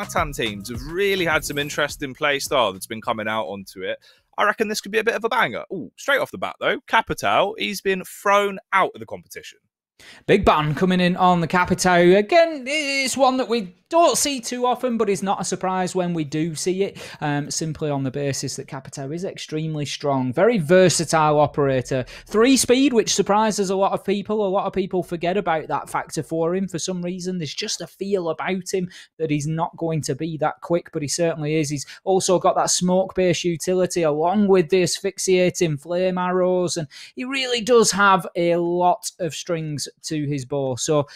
Latam teams have really had some interesting play style that's been coming out onto it. I reckon this could be a bit of a banger. Ooh, straight off the bat though, Capitao, he's been thrown out of the competition. Big ban coming in on the Capitao. Again, it's one that we don't see too often, but it's not a surprise when we do see it, um, simply on the basis that Capitao is extremely strong, very versatile operator. Three speed, which surprises a lot of people. A lot of people forget about that factor for him for some reason. There's just a feel about him that he's not going to be that quick, but he certainly is. He's also got that smoke based utility along with the asphyxiating flame arrows, and he really does have a lot of strings to his bow. So,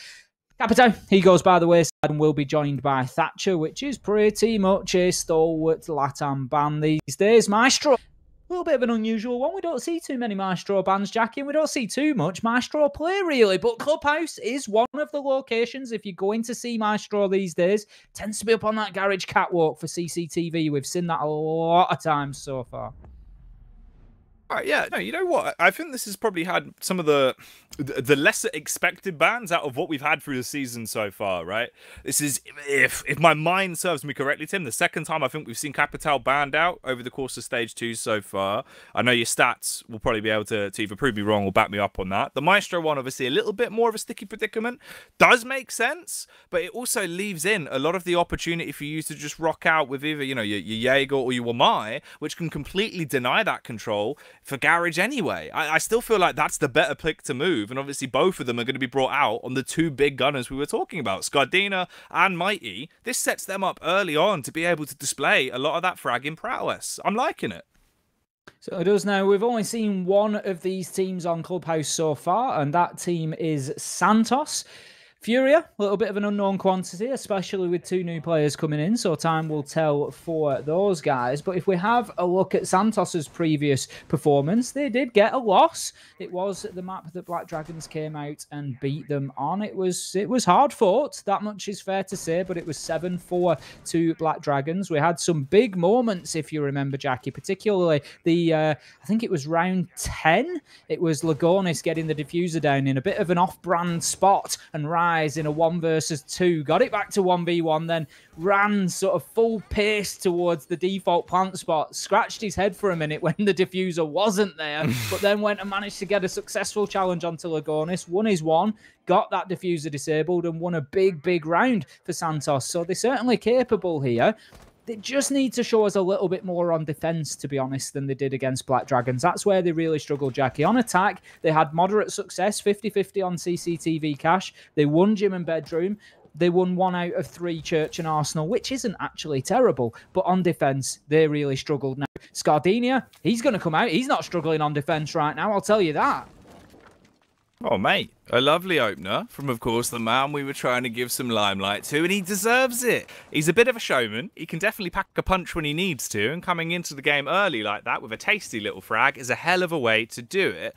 Capitao, he goes by the wayside and will be joined by Thatcher, which is pretty much a stalwart Latam band these days. Maestro, a little bit of an unusual one. We don't see too many Maestro bands, Jackie, and we don't see too much Maestro play, really. But Clubhouse is one of the locations, if you're going to see Maestro these days, tends to be up on that garage catwalk for CCTV. We've seen that a lot of times so far. Right, yeah, no, you know what? I think this has probably had some of the the lesser expected bands out of what we've had through the season so far, right? This is if if my mind serves me correctly, Tim, the second time I think we've seen Capitao banned out over the course of stage two so far. I know your stats will probably be able to, to either prove me wrong or back me up on that. The Maestro one, obviously, a little bit more of a sticky predicament, does make sense, but it also leaves in a lot of the opportunity for you to just rock out with either you know your, your Jaeger or your Wamai, which can completely deny that control for Garage anyway. I, I still feel like that's the better pick to move, and obviously both of them are going to be brought out on the two big gunners we were talking about, Scardina and Mighty. This sets them up early on to be able to display a lot of that fragging prowess. I'm liking it. So it does now. We've only seen one of these teams on Clubhouse so far, and that team is Santos. Furia, a little bit of an unknown quantity, especially with two new players coming in, so time will tell for those guys. But if we have a look at Santos's previous performance, they did get a loss. It was the map that Black Dragons came out and beat them on. It was it was hard fought, that much is fair to say, but it was 7-4 to Black Dragons. We had some big moments, if you remember, Jackie, particularly the, uh, I think it was round 10. It was Lagonis getting the defuser down in a bit of an off-brand spot and right in a one versus two. Got it back to 1v1, then ran sort of full pace towards the default plant spot. Scratched his head for a minute when the defuser wasn't there, but then went and managed to get a successful challenge onto Lagonis. Won his one, got that defuser disabled, and won a big, big round for Santos. So they're certainly capable here they just need to show us a little bit more on defense, to be honest, than they did against Black Dragons. That's where they really struggled, Jackie. On attack, they had moderate success, 50 50 on CCTV cash. They won gym and bedroom. They won one out of three Church and Arsenal, which isn't actually terrible. But on defense, they really struggled. Now, Scardinia, he's going to come out. He's not struggling on defense right now, I'll tell you that. Oh, mate, a lovely opener from, of course, the man we were trying to give some limelight to, and he deserves it. He's a bit of a showman. He can definitely pack a punch when he needs to, and coming into the game early like that with a tasty little frag is a hell of a way to do it.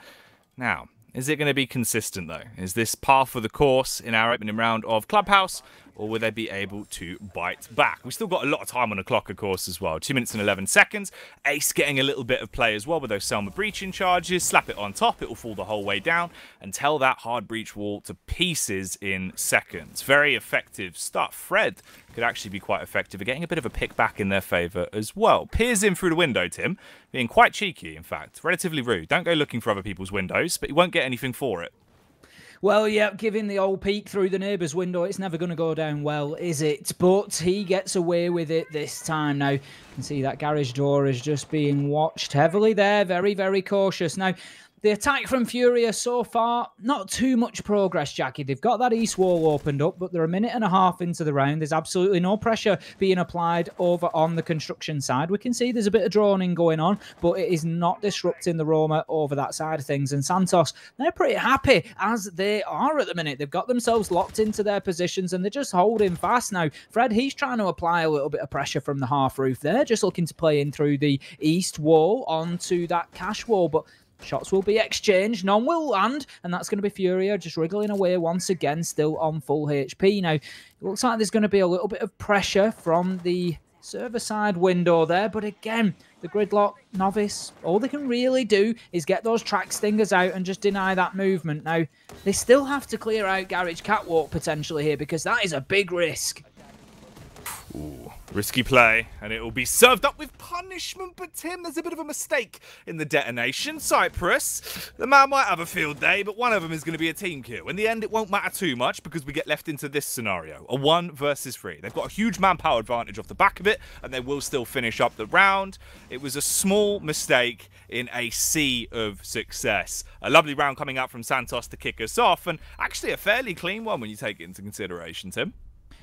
Now, is it going to be consistent, though? Is this par for the course in our opening round of Clubhouse? Or will they be able to bite back? We've still got a lot of time on the clock, of course, as well. Two minutes and 11 seconds. Ace getting a little bit of play as well with those Selma breaching charges. Slap it on top, it will fall the whole way down and tell that hard breach wall to pieces in seconds. Very effective stuff. Fred could actually be quite effective at getting a bit of a pick back in their favour as well. Peers in through the window, Tim, being quite cheeky, in fact. Relatively rude. Don't go looking for other people's windows, but you won't get anything for it. Well, yeah, giving the old peek through the neighbour's window, it's never going to go down well, is it? But he gets away with it this time. Now, you can see that garage door is just being watched heavily there. Very, very cautious. Now, the attack from Furia so far, not too much progress, Jackie. They've got that east wall opened up, but they're a minute and a half into the round. There's absolutely no pressure being applied over on the construction side. We can see there's a bit of droning going on, but it is not disrupting the Roma over that side of things. And Santos, they're pretty happy as they are at the minute. They've got themselves locked into their positions and they're just holding fast now. Fred, he's trying to apply a little bit of pressure from the half roof there, just looking to play in through the east wall onto that cash wall. But Shots will be exchanged. None will land, and that's going to be Furia just wriggling away once again, still on full HP. Now, it looks like there's going to be a little bit of pressure from the server side window there, but again, the gridlock novice, all they can really do is get those Trax stingers out and just deny that movement. Now, they still have to clear out Garage Catwalk potentially here because that is a big risk. Ooh Risky play, and it will be served up with punishment. But Tim, there's a bit of a mistake in the detonation. Cyprus, the man might have a field day, but one of them is going to be a team kill. In the end, it won't matter too much because we get left into this scenario a one versus three. They've got a huge manpower advantage off the back of it, and they will still finish up the round. It was a small mistake in a sea of success. A lovely round coming out from Santos to kick us off, and actually a fairly clean one when you take it into consideration, Tim.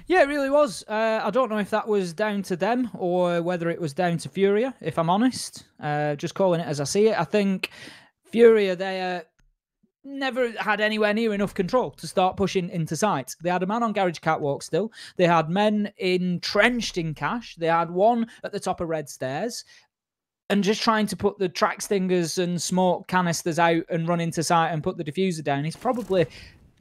Yeah, it really was. Uh, I don't know if that was down to them or whether it was down to Furia, if I'm honest. Uh, just calling it as I see it. I think Furia, they uh, never had anywhere near enough control to start pushing into site. They had a man on Garage Catwalk still. They had men entrenched in cash. They had one at the top of Red Stairs. And just trying to put the Trax stingers and smoke canisters out and run into site and put the defuser down is probably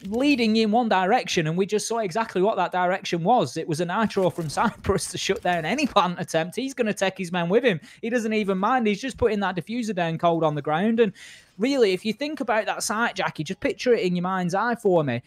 leading in one direction, and we just saw exactly what that direction was. It was a nitro from Cyprus to shut down any plant attempt. He's going to take his men with him. He doesn't even mind. He's just putting that defuser down cold on the ground. And really, if you think about that site, Jackie, just picture it in your mind's eye for me.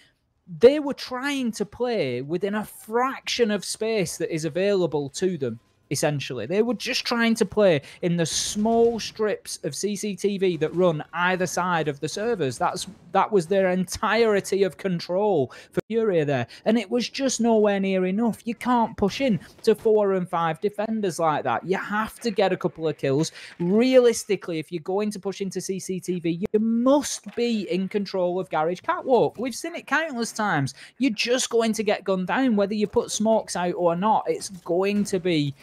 They were trying to play within a fraction of space that is available to them essentially. They were just trying to play in the small strips of CCTV that run either side of the servers. That's that was their entirety of control for Furia there. And it was just nowhere near enough. You can't push in to four and five defenders like that. You have to get a couple of kills. Realistically, if you're going to push into CCTV, you must be in control of Garage Catwalk. We've seen it countless times. You're just going to get gunned down, whether you put smokes out or not. It's going to be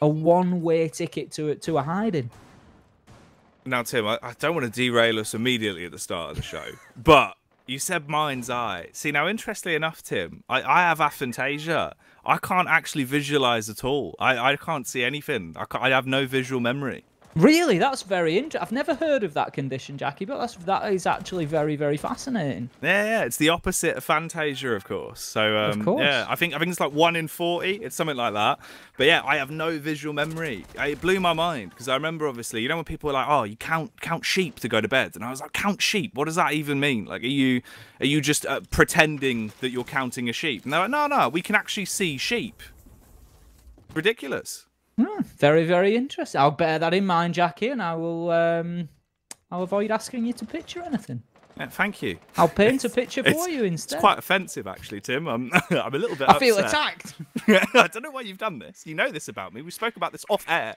a one-way ticket to to a hiding. Now, Tim, I, I don't want to derail us immediately at the start of the show, but you said mind's eye. See, now, interestingly enough, Tim, I, I have aphantasia. I can't actually visualize at all. I, I can't see anything. I, I have no visual memory. Really, that's very interesting. I've never heard of that condition, Jackie, but that's that is actually very very fascinating. Yeah, yeah, it's the opposite of Phantasia, of course. So, um, of course. yeah, I think I think it's like one in forty. It's something like that. But yeah, I have no visual memory. It blew my mind because I remember obviously, you know, when people were like, "Oh, you count count sheep to go to bed," and I was like, "Count sheep? What does that even mean? Like, are you are you just uh, pretending that you're counting a sheep?" And they're like, "No, no, we can actually see sheep." Ridiculous. Very, very interesting. I'll bear that in mind, Jackie, and I will. Um, I'll avoid asking you to picture anything. Yeah, thank you. I'll paint a picture for you instead. It's quite offensive, actually, Tim. I'm, I'm a little bit. I feel attacked. I don't know why you've done this. You know this about me. We spoke about this off air.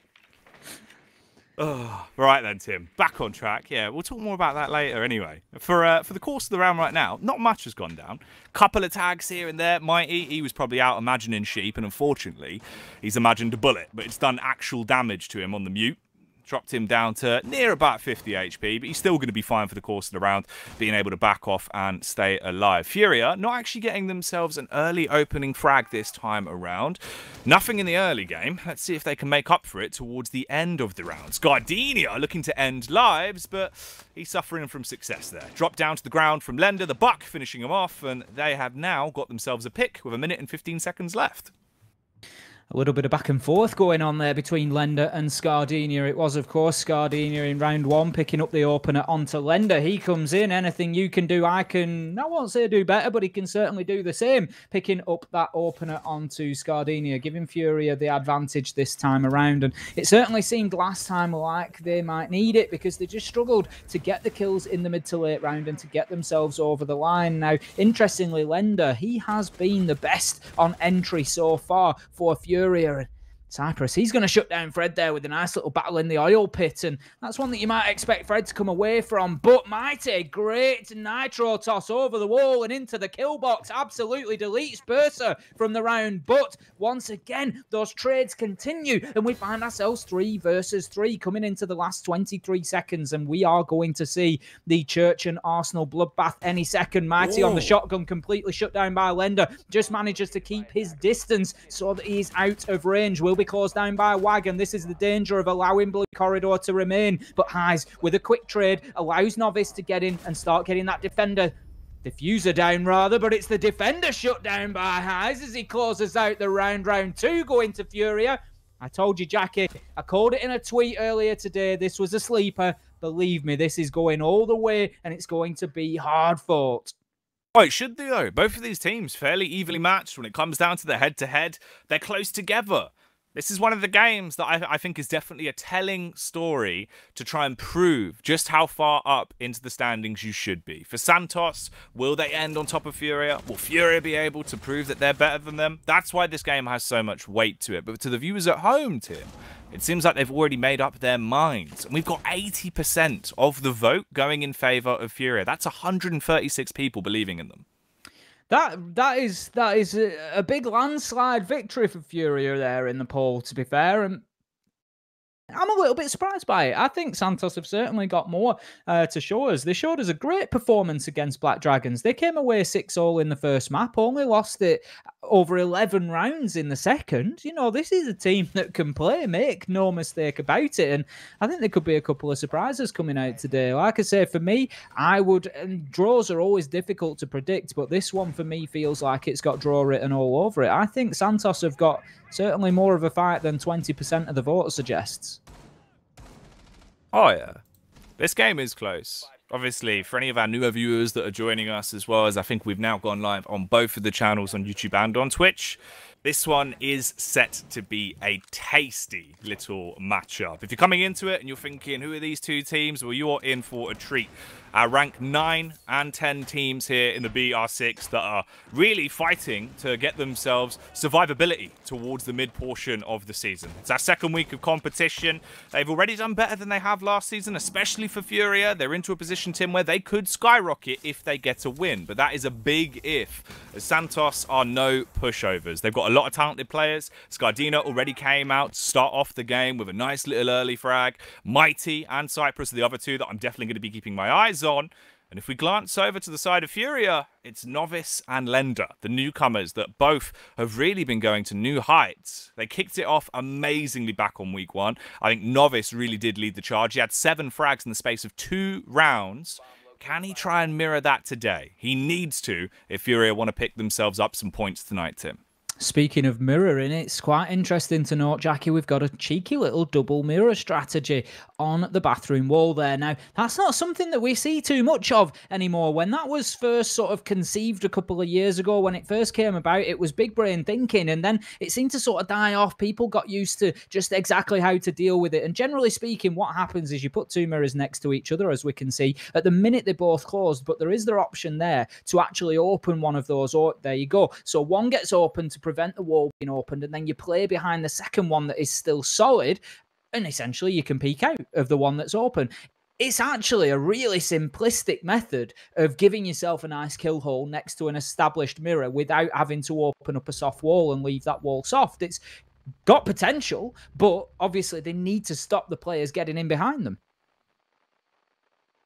Oh, right then, Tim. Back on track. Yeah, we'll talk more about that later. Anyway, for uh, for the course of the round right now, not much has gone down. Couple of tags here and there. Mighty, he was probably out imagining sheep, and unfortunately, he's imagined a bullet, but it's done actual damage to him on the mute dropped him down to near about 50 HP, but he's still going to be fine for the course of the round, being able to back off and stay alive. Furia not actually getting themselves an early opening frag this time around. Nothing in the early game. Let's see if they can make up for it towards the end of the round. Gardenia looking to end lives, but he's suffering from success there. Dropped down to the ground from Lender, the Buck finishing him off, and they have now got themselves a pick with a minute and 15 seconds left a little bit of back and forth going on there between Lender and Scardenia. It was, of course, Scardenia in round one picking up the opener onto Lender. He comes in. Anything you can do, I can, I won't say do better, but he can certainly do the same. Picking up that opener onto Scardenia, giving Furia the advantage this time around. And it certainly seemed last time like they might need it because they just struggled to get the kills in the mid to late round and to get themselves over the line. Now, interestingly, Lender, he has been the best on entry so far for Furia Furia Cyprus, he's going to shut down Fred there with a nice little battle in the oil pit. And that's one that you might expect Fred to come away from. But Mighty, great nitro toss over the wall and into the kill box. Absolutely deletes Bursa from the round. But once again, those trades continue. And we find ourselves three versus three coming into the last 23 seconds. And we are going to see the Church and Arsenal bloodbath any second. Mighty Ooh. on the shotgun, completely shut down by Lender. Just manages to keep his distance so that he's out of range. Will be be closed down by wagon. This is the danger of allowing Blue Corridor to remain. But Highs, with a quick trade, allows Novice to get in and start getting that defender defuser down rather, but it's the defender shut down by Highs as he closes out the round. Round two going to Furia. I told you, Jackie, I called it in a tweet earlier today. This was a sleeper. Believe me, this is going all the way and it's going to be hard fought. Oh, it should do though. Both of these teams fairly evenly matched when it comes down to the head to head. They're close together. This is one of the games that I, I, think is definitely a telling story to try and prove just how far up into the standings you should be. For Santos, will they end on top of Furia? Will Furia be able to prove that they're better than them? That's why this game has so much weight to it. But to the viewers at home, Tim, it seems like they've already made up their minds. And we've got 80% of the vote going in favour of Furia. That's 136 people believing in them. That that is that is a, a big landslide victory for Furia there in the poll. To be fair, and I'm a little bit surprised by it. I think Santos have certainly got more uh, to show us. They showed us a great performance against Black Dragons. They came away 6 all in the first map, only lost it over 11 rounds in the second. You know, this is a team that can play, make no mistake about it. And I think there could be a couple of surprises coming out today. Like I say, for me, I would, and draws are always difficult to predict, but this one for me feels like it's got draw written all over it. I think Santos have got certainly more of a fight than 20% of the vote suggests. Oh, yeah. This game is close. Obviously, for any of our newer viewers that are joining us, as well as I think we've now gone live on both of the channels on YouTube and on Twitch, this one is set to be a tasty little matchup. If you're coming into it and you're thinking, who are these two teams? Well, you're in for a treat our rank 9 and 10 teams here in the BR6 that are really fighting to get themselves survivability towards the mid portion of the season. It's our second week of competition. They've already done better than they have last season, especially for Furia. They're into a position, Tim, where they could skyrocket if they get a win, but that is a big if. Santos are no pushovers. They've got a lot of talented players. Scardina already came out to start off the game with a nice little early frag. Mighty and Cyprus are the other two that I'm definitely going to be keeping my eyes on. And if we glance over to the side of Furia, it's Novice and Lender, the newcomers that both have really been going to new heights. They kicked it off amazingly back on week one. I think Novice really did lead the charge. He had seven frags in the space of two rounds. Can he try and mirror that today? He needs to if Furia want to pick themselves up some points tonight, Tim. Speaking of mirroring, it's quite interesting to note, Jackie, we've got a cheeky little double mirror strategy on the bathroom wall there. Now, that's not something that we see too much of anymore. When that was first sort of conceived a couple of years ago, when it first came about, it was big brain thinking, and then it seemed to sort of die off. People got used to just exactly how to deal with it. And generally speaking, what happens is you put two mirrors next to each other, as we can see. At the minute, they're both closed, but there is their option there to actually open one of those. Oh, there you go. So one gets open to prevent the wall being opened, and then you play behind the second one that is still solid, and essentially you can peek out of the one that's open. It's actually a really simplistic method of giving yourself a nice kill hole next to an established mirror without having to open up a soft wall and leave that wall soft. It's got potential, but obviously they need to stop the players getting in behind them.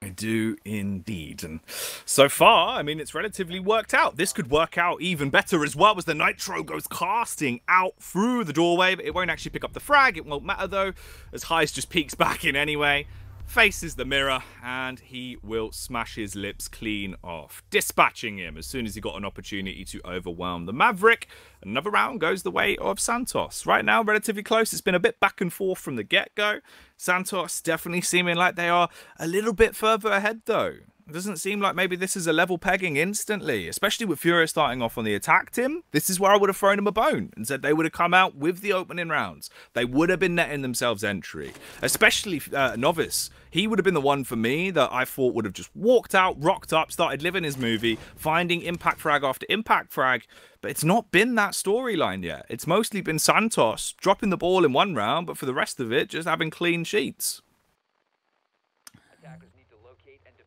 I do indeed. And so far, I mean, it's relatively worked out. This could work out even better as well as the Nitro goes casting out through the doorway. But it won't actually pick up the frag. It won't matter though, as Heist just peeks back in anyway faces the mirror and he will smash his lips clean off, dispatching him as soon as he got an opportunity to overwhelm the Maverick. Another round goes the way of Santos. Right now, relatively close. It's been a bit back and forth from the get-go. Santos definitely seeming like they are a little bit further ahead, though. It doesn't seem like maybe this is a level pegging instantly, especially with Furia starting off on the attack, Tim. This is where I would have thrown him a bone and said they would have come out with the opening rounds. They would have been netting themselves entry, especially uh, Novice. He would have been the one for me that I thought would have just walked out, rocked up, started living his movie, finding impact frag after impact frag. But it's not been that storyline yet. It's mostly been Santos dropping the ball in one round, but for the rest of it, just having clean sheets.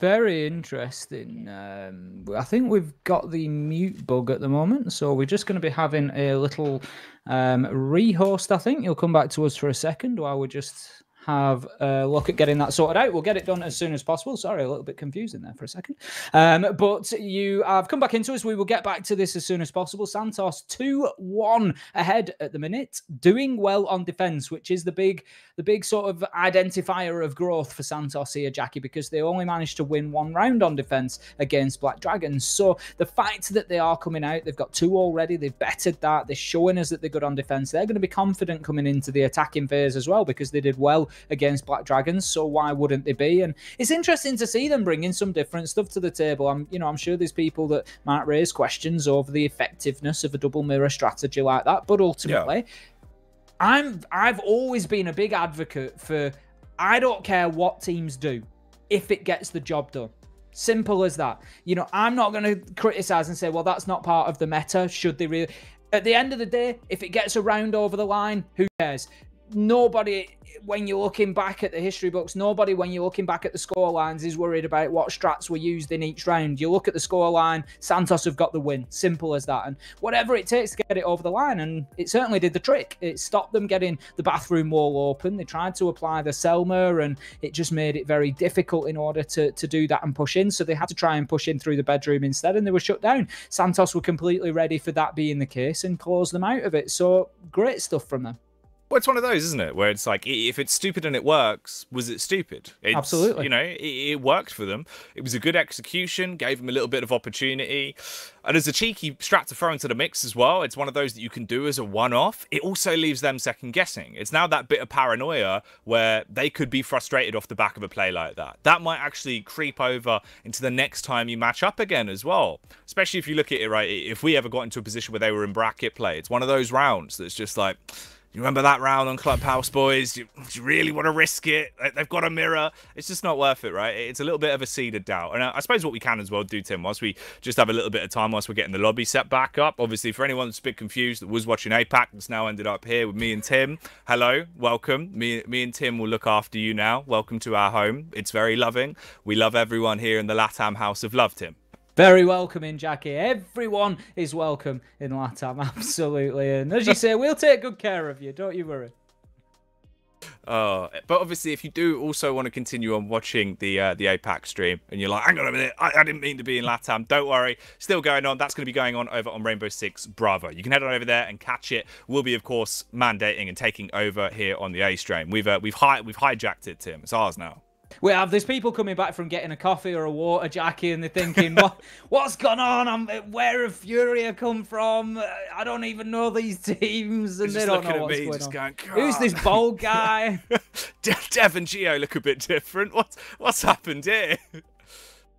Very interesting. Um, I think we've got the mute bug at the moment, so we're just going to be having a little um, rehost. I think you'll come back to us for a second while we're just have a look at getting that sorted out. We'll get it done as soon as possible. Sorry, a little bit confusing there for a second. Um, but you have come back into us. We will get back to this as soon as possible. Santos 2 1 ahead at the minute, doing well on defense, which is the big, the big sort of identifier of growth for Santos here, Jackie, because they only managed to win one round on defense against Black Dragons. So the fact that they are coming out, they've got two already, they've bettered that, they're showing us that they're good on defense. They're going to be confident coming into the attacking phase as well because they did well against Black Dragons. So why wouldn't they be? And it's interesting to see them bringing some different stuff to the table. I'm, you know, I'm sure there's people that might raise questions over the effectiveness of a double mirror strategy like that, but ultimately. Yeah I'm I've always been a big advocate for I don't care what teams do if it gets the job done. Simple as that. You know, I'm not going to criticize and say, well, that's not part of the meta. Should they really? At the end of the day, if it gets a round over the line, who cares? Nobody when you're looking back at the history books nobody when you're looking back at the score lines is worried about what strats were used in each round. You look at the score line santos have got the win. Simple as that. And whatever it takes to get it over the line and it certainly did the trick. It stopped them getting the bathroom wall open. They tried to apply the selma and it just made it very difficult in order to, to do that and push in. So they had to try and push in through the bedroom instead and they were shut down. Santos were completely ready for that being the case and closed them out of it. So great stuff from them well, it's one of those, isn't it? Where it's like, if it's stupid and it works, was it stupid? It's, Absolutely. You know, it, it, worked for them. It was a good execution, gave them a little bit of opportunity. And as a cheeky strat to throw into the mix as well, it's one of those that you can do as a one off. It also leaves them second guessing. It's now that bit of paranoia where they could be frustrated off the back of a play like that. That might actually creep over into the next time you match up again as well. Especially if you look at it, right? If we ever got into a position where they were in bracket play, it's one of those rounds that's just like, you remember that round on Clubhouse, boys? Do you, do you, really want to risk it? They've got a mirror. It's just not worth it, right? It's a little bit of a seed of doubt. And I suppose what we can as well do, Tim, whilst we just have a little bit of time whilst we're getting the lobby set back up. Obviously, for anyone that's a bit confused that was watching APAC, that's now ended up here with me and Tim. Hello, welcome. Me, me and Tim will look after you now. Welcome to our home. It's very loving. We love everyone here in the Latam House of Love, Tim. Very welcome in, Jackie. Everyone is welcome in Latam, absolutely. And as you say, we'll take good care of you. Don't you worry. Uh, but obviously, if you do also want to continue on watching the uh, the APAC stream, and you're like, hang on a minute, I, I, didn't mean to be in LATAM. Don't worry, still going on. That's going to be going on over on Rainbow Six Bravo. You can head on over there and catch it. We'll be, of course, mandating and taking over here on the A stream. We've uh, we've hi- we've hijacked it, Tim. It's ours now. We have there's people coming back from getting a coffee or a water, Jackie, and they're thinking, "What, what's gone on? I'm, where have Furia come from? I don't even know these teams, and they don't know what's going on. Going, Who's this bold guy? Dev and Geo look a bit different. What's what's happened here?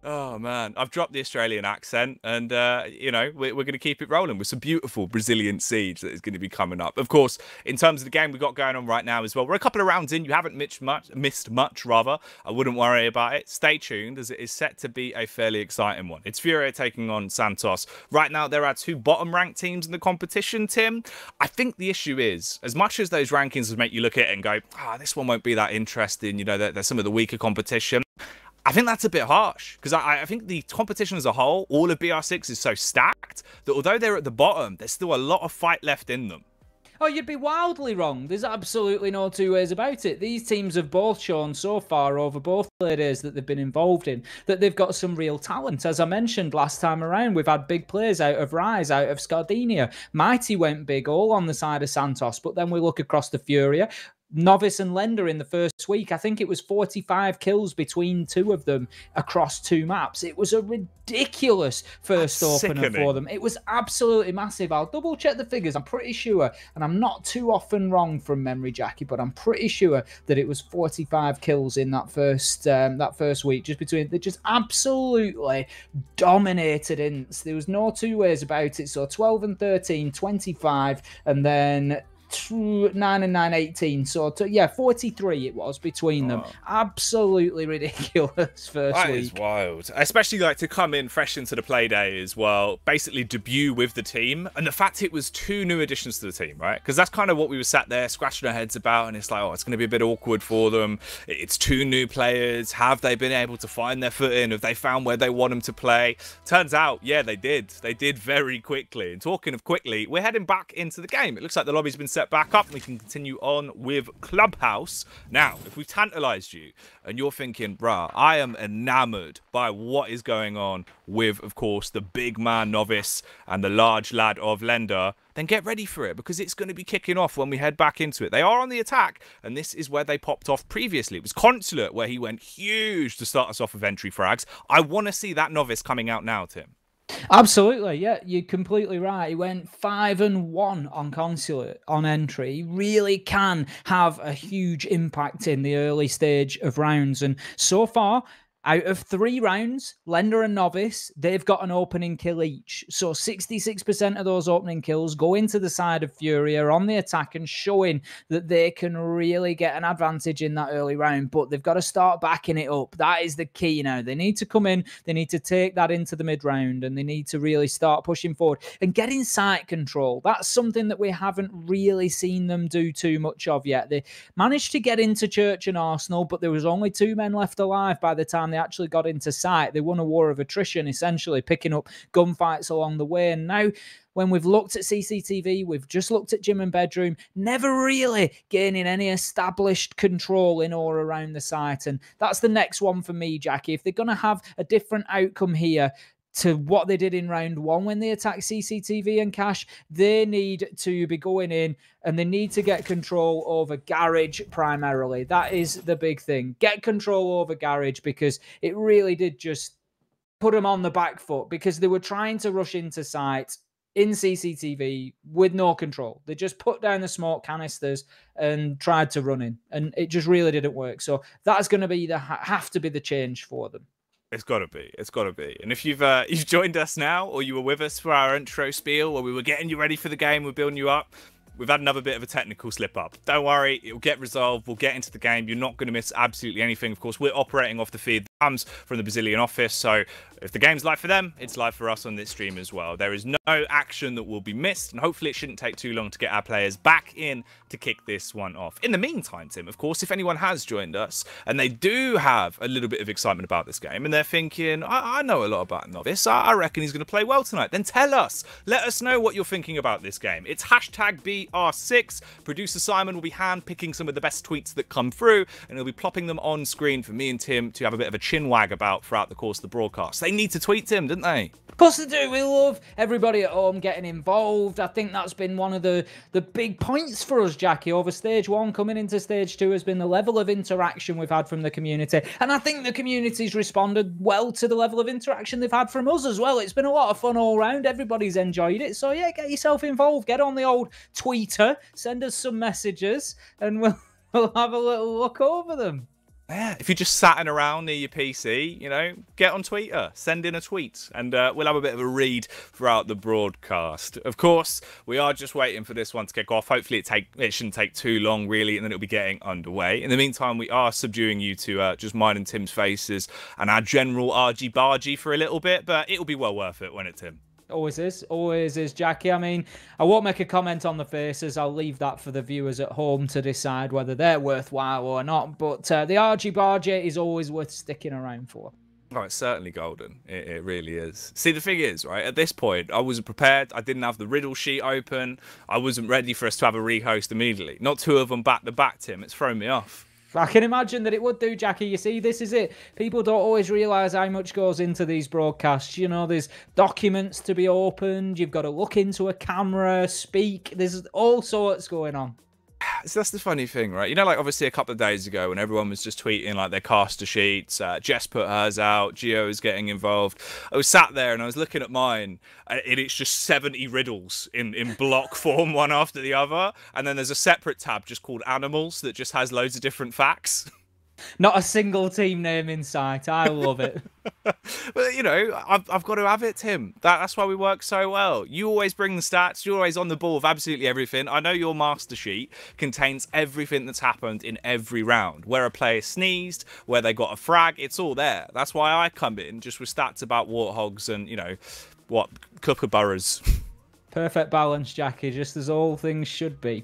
Oh man, I've dropped the Australian accent, and uh, you know we're, we're going to keep it rolling with some beautiful Brazilian siege that is going to be coming up. Of course, in terms of the game we've got going on right now as well, we're a couple of rounds in. You haven't missed much, missed much rather. I wouldn't worry about it. Stay tuned, as it is set to be a fairly exciting one. It's Furia taking on Santos. Right now, there are two bottom-ranked teams in the competition. Tim, I think the issue is as much as those rankings would make you look at it and go, "Ah, oh, this one won't be that interesting." You know, there's some of the weaker competition. I think that's a bit harsh because I, I, think the competition as a whole, all of BR6 is so stacked that although they're at the bottom, there's still a lot of fight left in them. Oh, you'd be wildly wrong. There's absolutely no two ways about it. These teams have both shown so far over both players that they've been involved in that they've got some real talent. As I mentioned last time around, we've had big players out of Rise, out of Scardenia. Mighty went big all on the side of Santos, but then we look across the Furia. Novice and Lender in the first week. I think it was 45 kills between two of them across two maps. It was a ridiculous first That's opener sickening. for them. It was absolutely massive. I'll double check the figures. I'm pretty sure, and I'm not too often wrong from memory, Jackie, but I'm pretty sure that it was 45 kills in that first um, that first week. Just between they just absolutely dominated ints. There was no two ways about it. So 12 and 13, 25, and then nine and nine, 18. So to, yeah, 43 it was between them. Oh. Absolutely ridiculous first that week. That is wild. Especially like to come in fresh into the play day as well, basically debut with the team. And the fact it was two new additions to the team, right? Because that's kind of what we were sat there scratching our heads about. And it's like, oh, it's going to be a bit awkward for them. It's two new players. Have they been able to find their foot in? Have they found where they want them to play? Turns out, yeah, they did. They did very quickly. And talking of quickly, we're heading back into the game. It looks like the lobby's been set set back up. and We can continue on with Clubhouse. Now, if we've tantalized you and you're thinking, bruh, I am enamored by what is going on with, of course, the big man novice and the large lad of Lender, then get ready for it because it's going to be kicking off when we head back into it. They are on the attack, and this is where they popped off previously. It was Consulate where he went huge to start us off with entry frags. I want to see that novice coming out now, Tim. Absolutely, yeah, you're completely right. He went five and one on consulate on entry. He really can have a huge impact in the early stage of rounds, and so far out of three rounds, Lender and Novice, they've got an opening kill each. So 66% of those opening kills go into the side of Fury Furia on the attack and showing that they can really get an advantage in that early round. But they've got to start backing it up. That is the key now. They need to come in, they need to take that into the mid round, and they need to really start pushing forward and getting site control. That's something that we haven't really seen them do too much of yet. They managed to get into Church and Arsenal, but there was only two men left alive by the time they actually got into site. They won a war of attrition, essentially picking up gunfights along the way. And now when we've looked at CCTV, we've just looked at gym and bedroom, never really gaining any established control in or around the site. And that's the next one for me, Jackie. If they're going to have a different outcome here, to what they did in round one when they attacked CCTV and Cash. They need to be going in and they need to get control over Garage primarily. That is the big thing. Get control over Garage because it really did just put them on the back foot because they were trying to rush into site in CCTV with no control. They just put down the smoke canisters and tried to run in, and it just really didn't work. So that's going to be the have to be the change for them. It's got to be. It's got to be. And if you've uh, you've joined us now, or you were with us for our intro spiel, where we were getting you ready for the game, we're building you up. We've had another bit of a technical slip up. Don't worry, it'll get resolved. We'll get into the game. You're not going to miss absolutely anything. Of course, we're operating off the feed that comes from the Brazilian office. So if the game's live for them, it's live for us on this stream as well. There is no action that will be missed, and hopefully it shouldn't take too long to get our players back in to kick this one off. In the meantime, Tim, of course, if anyone has joined us and they do have a little bit of excitement about this game and they're thinking, I, I know a lot about Novice, I, I reckon he's going to play well tonight, then tell us. Let us know what you're thinking about this game. It's hashtag BR6. Producer Simon will be hand picking some of the best tweets that come through and he'll be plopping them on screen for me and Tim to have a bit of a chin wag about throughout the course of the broadcast. They need to tweet Tim, didn't they? Of course they do. We love everybody at home getting involved. I think that's been one of the, the big points for us, Jackie, over stage one. Coming into stage two has been the level of interaction we've had from the community. And I think the community's responded well to the level of interaction they've had from us as well. It's been a lot of fun all round. Everybody's enjoyed it. So, yeah, get yourself involved. Get on the old Twitter. Send us some messages and we'll, we'll have a little look over them yeah, if you're just sat around near your PC, you know, get on Twitter, send in a tweet, and uh, we'll have a bit of a read throughout the broadcast. Of course, we are just waiting for this one to kick off. Hopefully, it take it shouldn't take too long, really, and then it'll be getting underway. In the meantime, we are subduing you to uh, just mine and Tim's faces and our general argy bargy for a little bit, but it'll be well worth it when it's Tim. Always is. Always is, Jackie. I mean, I won't make a comment on the faces. I'll leave that for the viewers at home to decide whether they're worthwhile or not. But uh, the RG Barge is always worth sticking around for. Oh, it's certainly golden. It, it, really is. See, the thing is, right, at this point, I wasn't prepared. I didn't have the riddle sheet open. I wasn't ready for us to have a rehost immediately. Not two of them back to back, Tim. It's thrown me off. I can imagine that it would do, Jackie. You see, this is it. People don't always realise how much goes into these broadcasts. You know, there's documents to be opened. You've got to look into a camera, speak. There's all sorts going on. So that's the funny thing, right? You know, like obviously a couple of days ago when everyone was just tweeting like their caster sheets, uh, Jess put hers out, Geo is getting involved. I was sat there and I was looking at mine, and it's just 70 riddles in, in block form, one after the other. And then there's a separate tab just called animals that just has loads of different facts. Not a single team name in sight. I love it. but you know, I've, I've got to have it, Tim. That, that's why we work so well. You always bring the stats. You're always on the ball with absolutely everything. I know your master sheet contains everything that's happened in every round. Where a player sneezed, where they got a frag, it's all there. That's why I come in just with stats about warthogs and you know what kookaburras. Perfect balance, Jackie. Just as all things should be.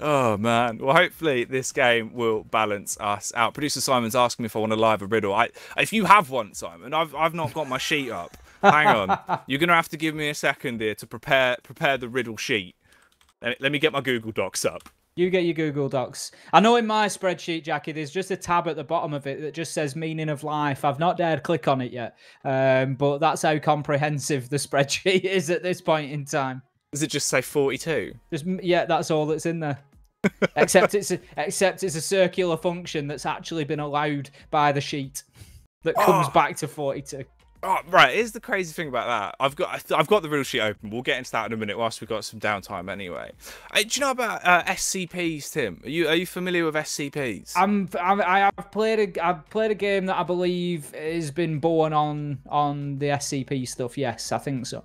Oh man. Well, hopefully this game will balance us out. Producer Simon's asking me if I want to live a riddle. I, if you have one, Simon, I've I've not got my sheet up. Hang on. You're gonna have to give me a second here to prepare prepare the riddle sheet. Let me, let me get my Google Docs up. You get your Google Docs. I know in my spreadsheet, Jackie, there's just a tab at the bottom of it that just says meaning of life. I've not dared click on it yet, um, but that's how comprehensive the spreadsheet is at this point in time. Does it just say 42? Just yeah, that's all that's in there. except it's a, except it's a circular function that's actually been allowed by the sheet that comes oh. back to 42. Oh, right. Here's the crazy thing about that. I've got I've got the real sheet open. We'll get into that in a minute. Whilst we've got some downtime, anyway. Uh, do you know about uh, SCPs, Tim? Are you are you familiar with SCPs? I'm, I'm I've played a I've played a game that I believe has been born on on the SCP stuff. Yes, I think so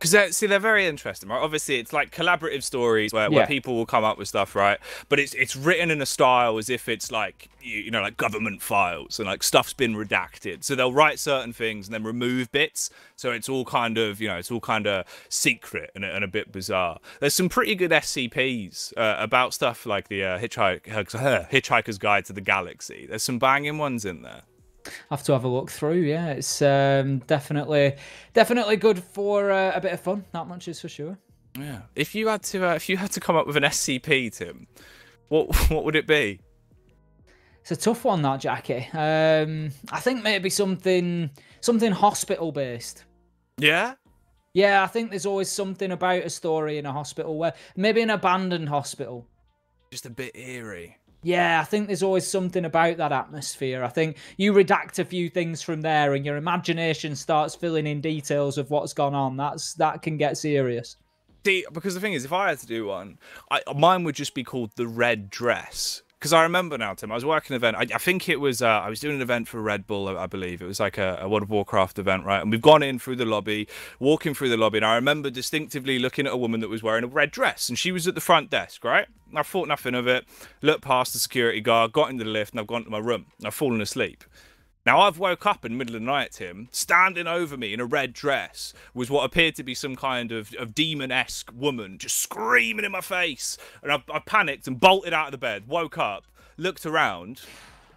because they're, see they're very interesting right? Obviously it's like collaborative stories where, where people will come up with stuff right? But it's it's written in a style as if it's like you, you, know like government files and like stuff's been redacted. So they'll write certain things and then remove bits. So it's all kind of you know it's all kind of secret and, and a bit bizarre. There's some pretty good scps uh, about stuff like the uh, hitchhiker's, uh, hitchhiker's guide to the galaxy. There's some banging ones in there have to have a look through. Yeah, it's um, definitely definitely good for uh, a bit of fun. Not much is for sure. Yeah. If you had to, uh, if you had to come up with an SCP, Tim, what what would it be? It's a tough one, that Jackie. Um, I think maybe something something hospital based. Yeah. Yeah, I think there's always something about a story in a hospital where maybe an abandoned hospital. Just a bit eerie. Yeah, I think there's always something about that atmosphere. I think you redact a few things from there and your imagination starts filling in details of what's gone on. That's that can get serious. See, because the thing is, if I had to do one, I, mine would just be called the red dress because I remember now, Tim. I was working an event. I, I think it was uh, I was doing an event for Red Bull, I, I believe. It was like a, a, World of Warcraft event, right? And we've gone in through the lobby, walking through the lobby, and I remember distinctively looking at a woman that was wearing a red dress, and she was at the front desk, right? I thought nothing of it. Looked past the security guard, got into the lift, and I've gone to my room. I've fallen asleep. Now, I've woke up in the middle of the night, Tim. Standing over me in a red dress was what appeared to be some kind of, of demon esque woman just screaming in my face. And I, I panicked and bolted out of the bed, woke up, looked around.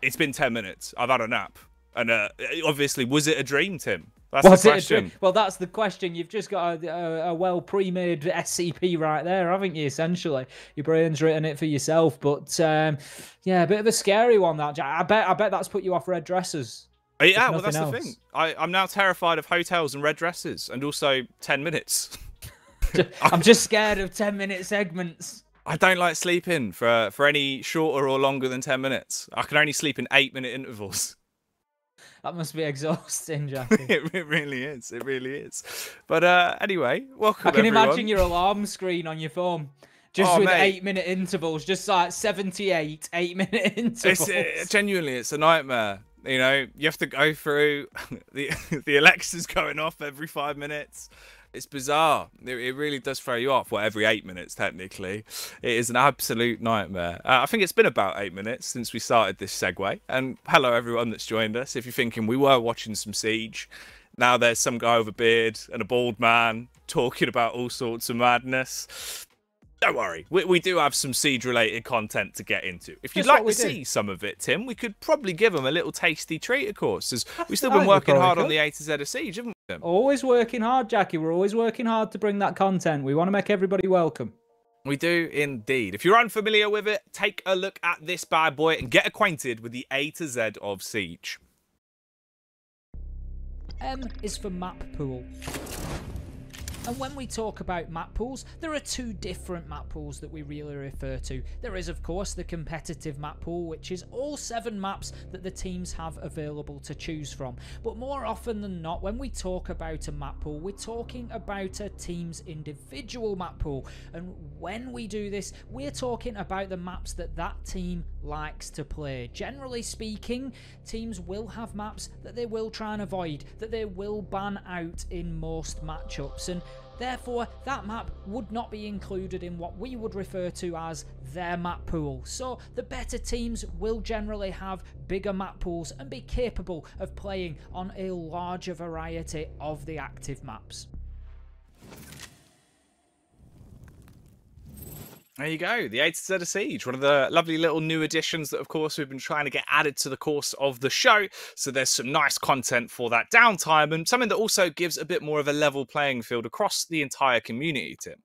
It's been 10 minutes. I've had a nap. And uh, obviously, was it a dream, Tim? That's was the question. well, that's the question. You've just got a, a, a, well pre-made SCP right there, haven't you? Essentially, your brain's written it for yourself. But um, yeah, a bit of a scary one. That I bet. I bet that's put you off red dresses. Uh, yeah, well, that's else. the thing. I, I'm now terrified of hotels and red dresses, and also ten minutes. I'm just scared of ten minute segments. I don't like sleeping for for any shorter or longer than ten minutes. I can only sleep in eight minute intervals. That must be exhausting, Jack. it, it, really is. It really is. But uh, anyway, welcome. I can everyone. imagine your alarm screen on your phone. Just oh, with mate. eight minute intervals, just like 78 eight minute intervals. It's, genuinely, it's a nightmare. You know, you have to go through the the Alexa's going off every five minutes. It's bizarre. It, it, really does throw you off. Well, every eight minutes, technically, it is an absolute nightmare. Uh, I think it's been about eight minutes since we started this segue. And hello, everyone that's joined us. If you're thinking we were watching some Siege, now there's some guy with a beard and a bald man talking about all sorts of madness don't worry, we, we do have some siege related content to get into. If you'd like to see some of it, Tim, we could probably give them a little tasty treat, of course, as we've still been working hard on the A to Z of Siege, haven't we? Always working hard, Jackie. We're always working hard to bring that content. We want to make everybody welcome. We do indeed. If you're unfamiliar with it, take a look at this bad boy and get acquainted with the A to Z of Siege. M is for map pool. And when we talk about map pools, there are two different map pools that we really refer to. There is, of course, the competitive map pool, which is all seven maps that the teams have available to choose from. But more often than not, when we talk about a map pool, we're talking about a team's individual map pool. And when we do this, we're talking about the maps that that team likes to play. Generally speaking, teams will have maps that they will try and avoid, that they will ban out in most matchups. And Therefore, that map would not be included in what we would refer to as their map pool. So, the better teams will generally have bigger map pools and be capable of playing on a larger variety of the active maps. There you go, the to Z of Siege, one of the lovely little new additions that, of course, we've been trying to get added to the course of the show. So there's some nice content for that downtime and something that also gives a bit more of a level playing field across the entire community, Tim.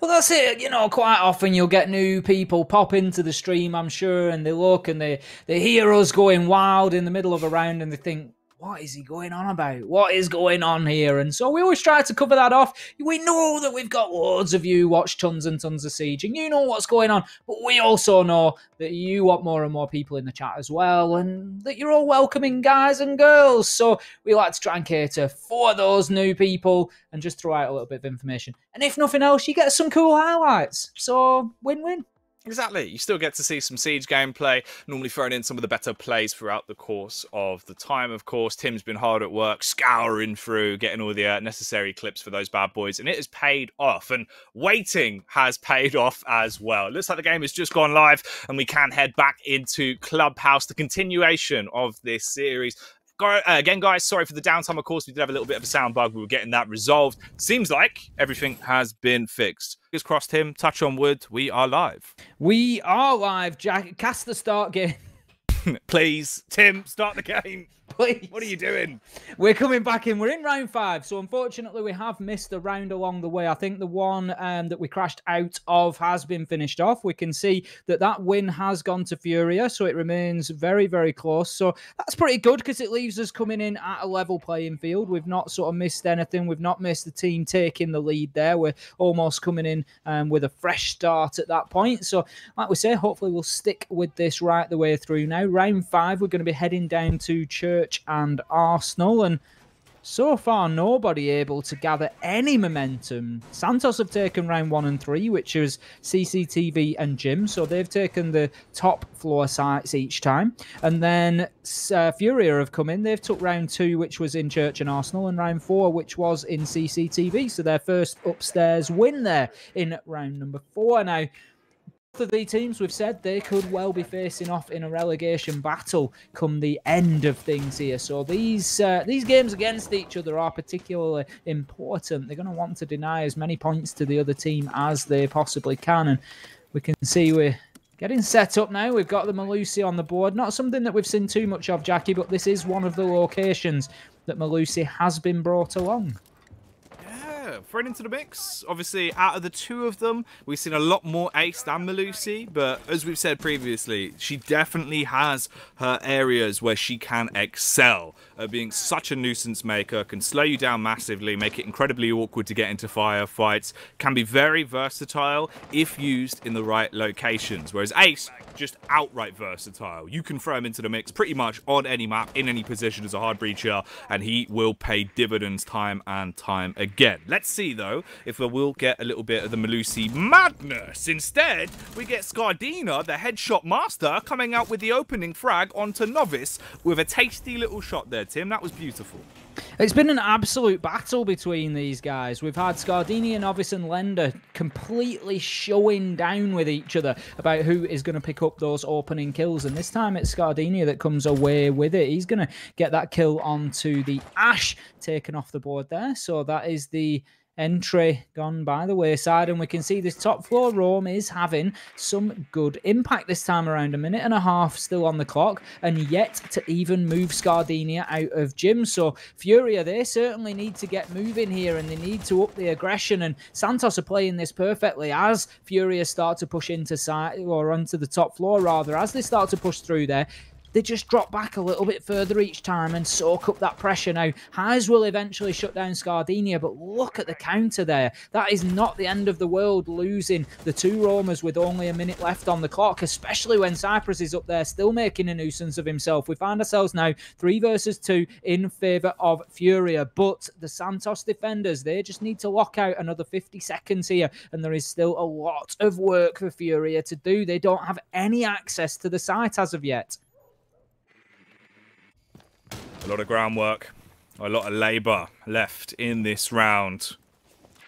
Well, that's it. You know, quite often you'll get new people pop into the stream, I'm sure, and they look and they, they hear us going wild in the middle of a round and they think, what is he going on about? What is going on here? And so we always try to cover that off. We know that we've got loads of you watch tons and tons of Siege, and you know what's going on, but we also know that you want more and more people in the chat as well, and that you're all welcoming guys and girls. So we like to try and cater for those new people and just throw out a little bit of information. And if nothing else, you get some cool highlights. So win win. Exactly. You still get to see some Siege gameplay, normally throwing in some of the better plays throughout the course of the time, of course. Tim's been hard at work, scouring through, getting all the uh, necessary clips for those bad boys, and it has paid off. And waiting has paid off as well. It looks like the game has just gone live, and we can head back into Clubhouse, the continuation of this series. Uh, again, guys, sorry for the downtime. Of course, we did have a little bit of a sound bug. We were getting that resolved. Seems like everything has been fixed. Fingers crossed, him. Touch on wood. We are live. We are live. Jack, cast the start game. Please, Tim, start the game. Please. What are you doing? We're coming back in. We're in round five. So, unfortunately, we have missed a round along the way. I think the one um, that we crashed out of has been finished off. We can see that that win has gone to Furia. So, it remains very, very close. So, that's pretty good because it leaves us coming in at a level playing field. We've not sort of missed anything. We've not missed the team taking the lead there. We're almost coming in um, with a fresh start at that point. So, like we say, hopefully, we'll stick with this right the way through now. Round five, we're going to be heading down to Church. And Arsenal. And so far, nobody able to gather any momentum. Santos have taken round one and three, which is CCTV and Gym. So they've taken the top floor sites each time. And then uh, Furia have come in. They've took round two, which was in Church and Arsenal, and round four, which was in CCTV. So their first upstairs win there in round number four. Now, of the teams we've said they could well be facing off in a relegation battle come the end of things here. So these uh, these games against each other are particularly important. They're going to want to deny as many points to the other team as they possibly can, and we can see we're getting set up now. We've got the Melusi on the board. Not something that we've seen too much of, Jackie, but this is one of the locations that Melusi has been brought along thrown into the mix. Obviously, out of the two of them, we've seen a lot more Ace than Melusi, but as we've said previously, she definitely has her areas where she can excel being such a nuisance maker, can slow you down massively, make it incredibly awkward to get into firefights, can be very versatile if used in the right locations. Whereas Ace, just outright versatile. You can throw him into the mix pretty much on any map, in any position as a hard breacher, and he will pay dividends time and time again. Let's see, though, if we will get a little bit of the Melusi madness. Instead, we get Scardina, the headshot master, coming out with the opening frag onto Novice with a tasty little shot there, Tim. That was beautiful. It's been an absolute battle between these guys. We've had Scardini and Novice and Lender completely showing down with each other about who is going to pick up those opening kills. And this time it's Scardini that comes away with it. He's going to get that kill onto the Ash taken off the board there. So that is the entry gone by the wayside and we can see this top floor roam is having some good impact this time around. A minute and a half still on the clock and yet to even move Scardinia out of gym. So Furia they certainly need to get moving here and they need to up the aggression and Santos are playing this perfectly as Furia start to push into side or onto the top floor rather as they start to push through there they just drop back a little bit further each time and soak up that pressure. Now, Highs will eventually shut down Scardinia, but look at the counter there. That is not the end of the world losing the two roamers with only a minute left on the clock, especially when Cyprus is up there still making a nuisance of himself. We find ourselves now three versus two in favour of Furia, but the Santos defenders, they just need to lock out another 50 seconds here, and there is still a lot of work for Furia to do. They don't have any access to the site as of yet. A lot of groundwork, a lot of labour left in this round.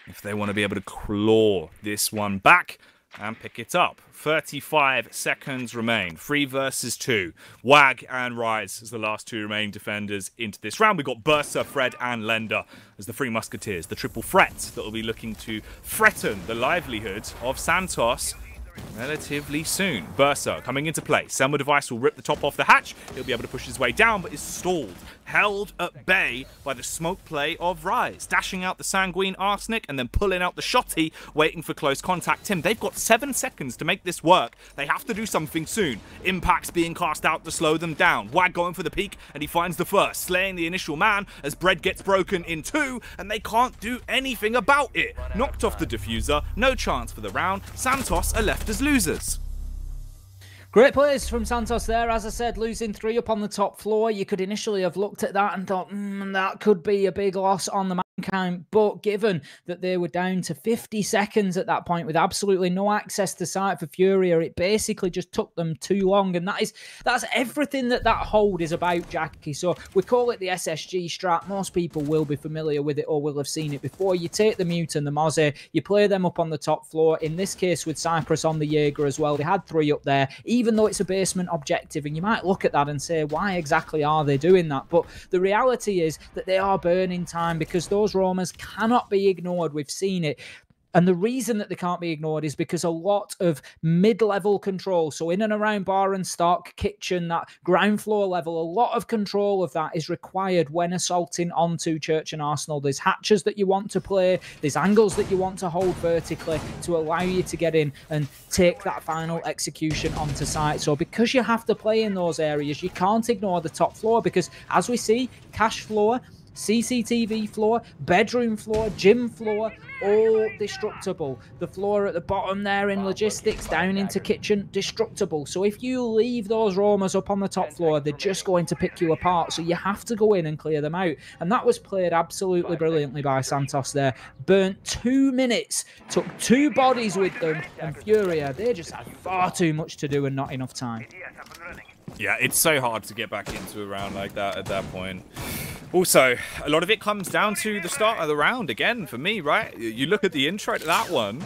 If they want to be able to claw this one back and pick it up. 35 seconds remain. Three versus two. Wag and Rise as the last two remaining defenders into this round. We've got Bursa, Fred, and Lender as the three musketeers. The triple threat that will be looking to threaten the livelihood of Santos relatively soon. Bursa coming into play. Selma device will rip the top off the hatch. He'll be able to push his way down, but is stalled, held at bay by the smoke play of Rise. Dashing out the Sanguine Arsenic and then pulling out the Shotty, waiting for close contact. Tim, they've got seven seconds to make this work. They have to do something soon. Impacts being cast out to slow them down. Wag going for the peek, and he finds the first, slaying the initial man as Bread gets broken in two, and they can't do anything about it. Knocked off the defuser, no chance for the round. Santos are left as losers. Great plays from Santos there. As I said, losing three up on the top floor. You could initially have looked at that and thought, mm, that could be a big loss on the Mankind. But given that they were down to 50 seconds at that point with absolutely no access to site for Furia, it basically just took them too long. And that is that's everything that that hold is about, Jackie. So we call it the SSG strat. Most people will be familiar with it or will have seen it before. You take the Mute and the Moze, you play them up on the top floor. In this case, with Cyprus on the Jaeger as well, they had three up there. Even though it's a basement objective. And you might look at that and say, why exactly are they doing that? But the reality is that they are burning time because those roamers cannot be ignored. We've seen it. And the reason that they can't be ignored is because a lot of mid level control, so in and around bar and stock, kitchen, that ground floor level, a lot of control of that is required when assaulting onto Church and Arsenal. There's hatches that you want to play, there's angles that you want to hold vertically to allow you to get in and take that final execution onto site. So because you have to play in those areas, you can't ignore the top floor because as we see, cash floor CCTV floor, bedroom floor, gym floor, all destructible. The floor at the bottom there in logistics, down into kitchen, destructible. So if you leave those roamers up on the top floor, they're just going to pick you apart. So you have to go in and clear them out. And that was played absolutely brilliantly by Santos there. Burnt two minutes, took two bodies with them, and Furia, they just had far too much to do and not enough time. Yeah, it's so hard to get back into a round like that at that point. Also, a lot of it comes down to the start of the round again for me, right? You look at the intro to that one,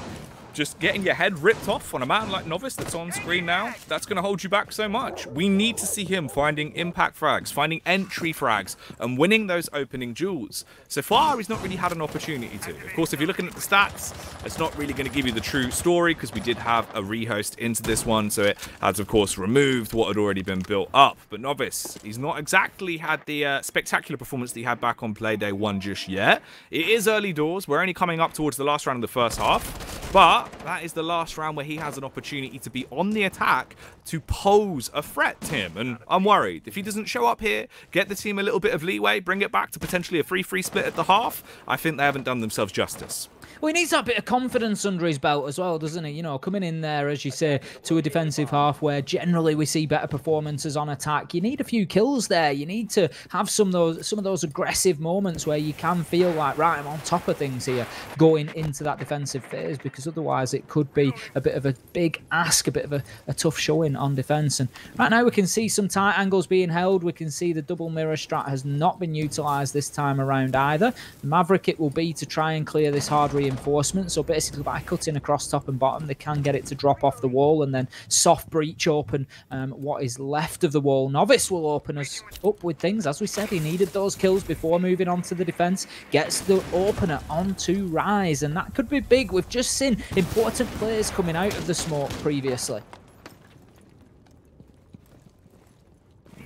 just getting your head ripped off on a man like Novice that's on screen now, that's going to hold you back so much. We need to see him finding impact frags, finding entry frags, and winning those opening duels. So far, he's not really had an opportunity to. Of course, if you're looking at the stats, it's not really going to give you the true story because we did have a rehost into this one, so it has, of course, removed what had already been built up. But Novice, he's not exactly had the uh, spectacular performance that he had back on Playday 1 just yet. It is early doors. We're only coming up towards the last round of the first half, but that is the last round where he has an opportunity to be on the attack to pose a threat, Tim. And I'm worried. If he doesn't show up here, get the team a little bit of leeway, bring it back to potentially a 3-3 split at the half, I think they haven't done themselves justice. Well, he needs that bit of confidence under his belt as well, doesn't he? You know, coming in there, as you say, to a defensive half where generally we see better performances on attack. You need a few kills there. You need to have some of those some of those aggressive moments where you can feel like, right, I'm on top of things here going into that defensive phase because otherwise it could be a bit of a big ask, a bit of a, a tough showing on defence. And right now we can see some tight angles being held. We can see the double mirror strat has not been utilised this time around either. The Maverick it will be to try and clear this hard reinforcement. So basically by cutting across top and bottom, they can get it to drop off the wall and then soft breach open um, what is left of the wall. Novice will open us up with things. As we said, he needed those kills before moving on to the defence. Gets the opener onto Rise, and that could be big. We've just seen important players coming out of the smoke previously.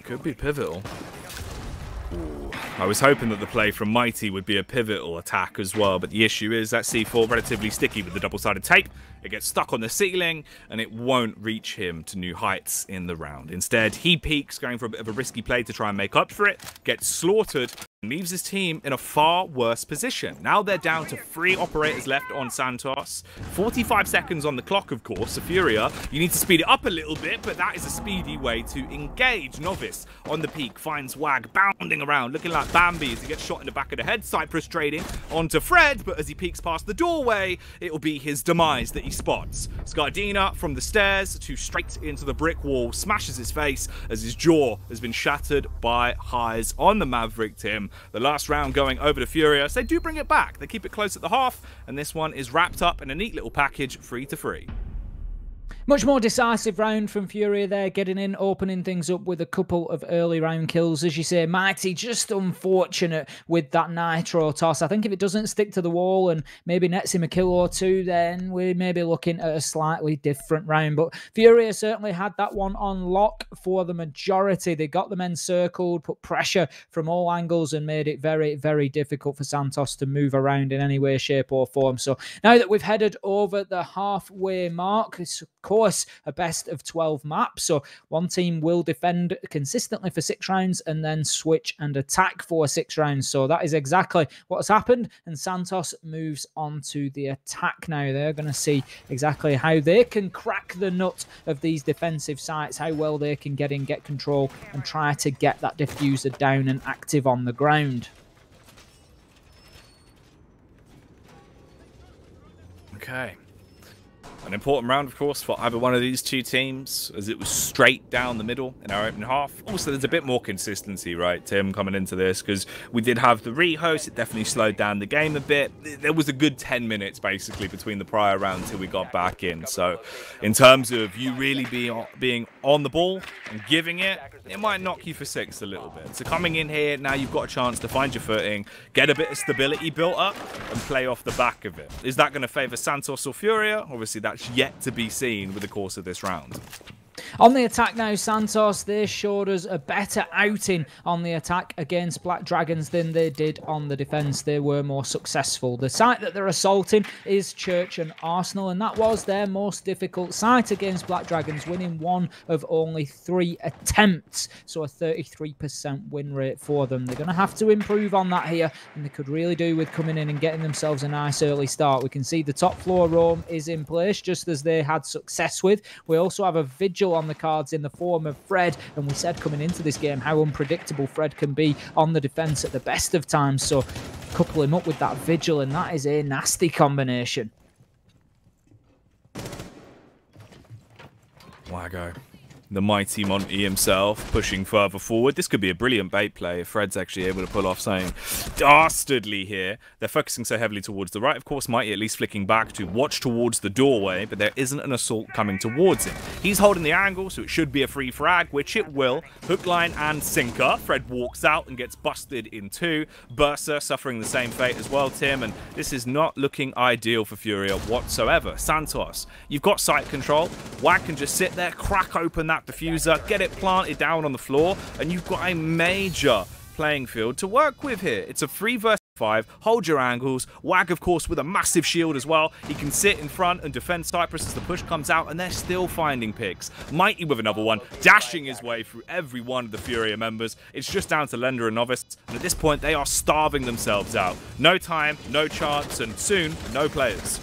Could be pivotal. I was hoping that the play from Mighty would be a pivotal attack as well, but the issue is that C4 relatively sticky with the double-sided tape. It gets stuck on the ceiling, and it won't reach him to new heights in the round. Instead, he peeks, going for a bit of a risky play to try and make up for it, gets slaughtered, leaves his team in a far worse position. Now they're down to three operators left on Santos. 45 seconds on the clock, of course. Furia, you need to speed it up a little bit, but that is a speedy way to engage. Novice on the peek finds Wag bounding around, looking like Bambi as he gets shot in the back of the head. Cyprus trading onto Fred, but as he peeks past the doorway, it will be his demise that he spots. Scardina from the stairs to straight into the brick wall, smashes his face as his jaw has been shattered by highs on the Maverick Tim. The last round going over to Furious. They do bring it back. They keep it close at the half, and this one is wrapped up in a neat little package, free to free. Much more decisive round from Furia there, getting in, opening things up with a couple of early round kills. As you say, Mighty just unfortunate with that Nitro toss. I think if it doesn't stick to the wall and maybe nets him a kill or two, then we may be looking at a slightly different round. But Furia certainly had that one on lock for the majority. They got the men circled, put pressure from all angles, and made it very, very difficult for Santos to move around in any way, shape, or form. So now that we've headed over the halfway mark, it's course, a best of 12 map. So one team will defend consistently for six rounds and then switch and attack for six rounds. So that is exactly what has happened. And Santos moves on to the attack now. They're going to see exactly how they can crack the nut of these defensive sites, how well they can get in, get control, and try to get that defuser down and active on the ground. Okay. An important round, of course, for either one of these two teams, as it was straight down the middle in our opening half. Also, there's a bit more consistency, right, Tim, coming into this, because we did have the rehost. It definitely slowed down the game a bit. There was a good 10 minutes, basically, between the prior round until we got back in. So, in terms of you really being, being on the ball and giving it, it might knock you for six a little bit. So, coming in here, now you've got a chance to find your footing, get a bit of stability built up, and play off the back of it. Is that going to favour Santos or Furia? Obviously, that yet to be seen with the course of this round. On the attack now, Santos, they showed us a better outing on the attack against Black Dragons than they did on the defence. They were more successful. The site that they're assaulting is Church and Arsenal, and that was their most difficult site against Black Dragons, winning one of only three attempts. So a 33% win rate for them. They're going to have to improve on that here, and they could really do with coming in and getting themselves a nice early start. We can see the top floor roam is in place, just as they had success with. We also have a vigil on the cards in the form of Fred. And we said coming into this game how unpredictable Fred can be on the defence at the best of times. So couple him up with that Vigil, and that is a nasty combination. Wago the mighty Monty himself pushing further forward. This could be a brilliant bait play if Fred's actually able to pull off something dastardly here. They're focusing so heavily towards the right. Of course, Mighty at least flicking back to watch towards the doorway, but there isn't an assault coming towards him. He's holding the angle, so it should be a free frag, which it will. Hook, line, and sinker. Fred walks out and gets busted in two. Bursa suffering the same fate as well, Tim, and this is not looking ideal for Furia whatsoever. Santos, you've got site control. Wag can just sit there, crack open that defuser, get it planted down on the floor, and you've got a major playing field to work with here. It's a free versus five. Hold your angles. Wag, of course, with a massive shield as well. He can sit in front and defend Cyprus as the push comes out, and they're still finding picks. Mighty with another one, dashing his way through every one of the Furia members. It's just down to Lender and Novice, and at this point, they are starving themselves out. No time, no chance, and soon, no players.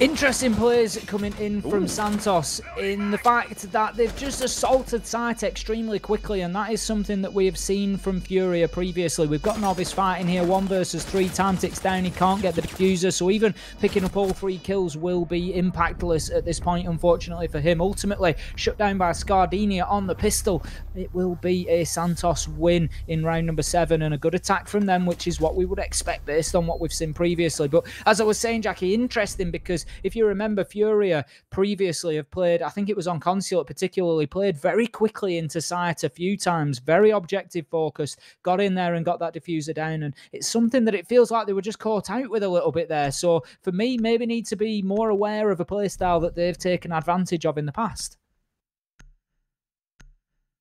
Interesting players coming in from Ooh. Santos in the fact that they've just assaulted site extremely quickly, and that is something that we have seen from Furia previously. We've got Novice fighting here, one versus three. Time ticks down, he can't get the defuser, so even picking up all three kills will be impactless at this point, unfortunately for him. Ultimately, shut down by Scardinia on the pistol. It will be a Santos win in round number seven, and a good attack from them, which is what we would expect based on what we've seen previously. But as I was saying, Jackie, interesting because if you remember, Furia previously have played, I think it was on Consulate particularly, played very quickly into site a few times, very objective focused, got in there and got that defuser down. And it's something that it feels like they were just caught out with a little bit there. So for me, maybe need to be more aware of a playstyle that they've taken advantage of in the past.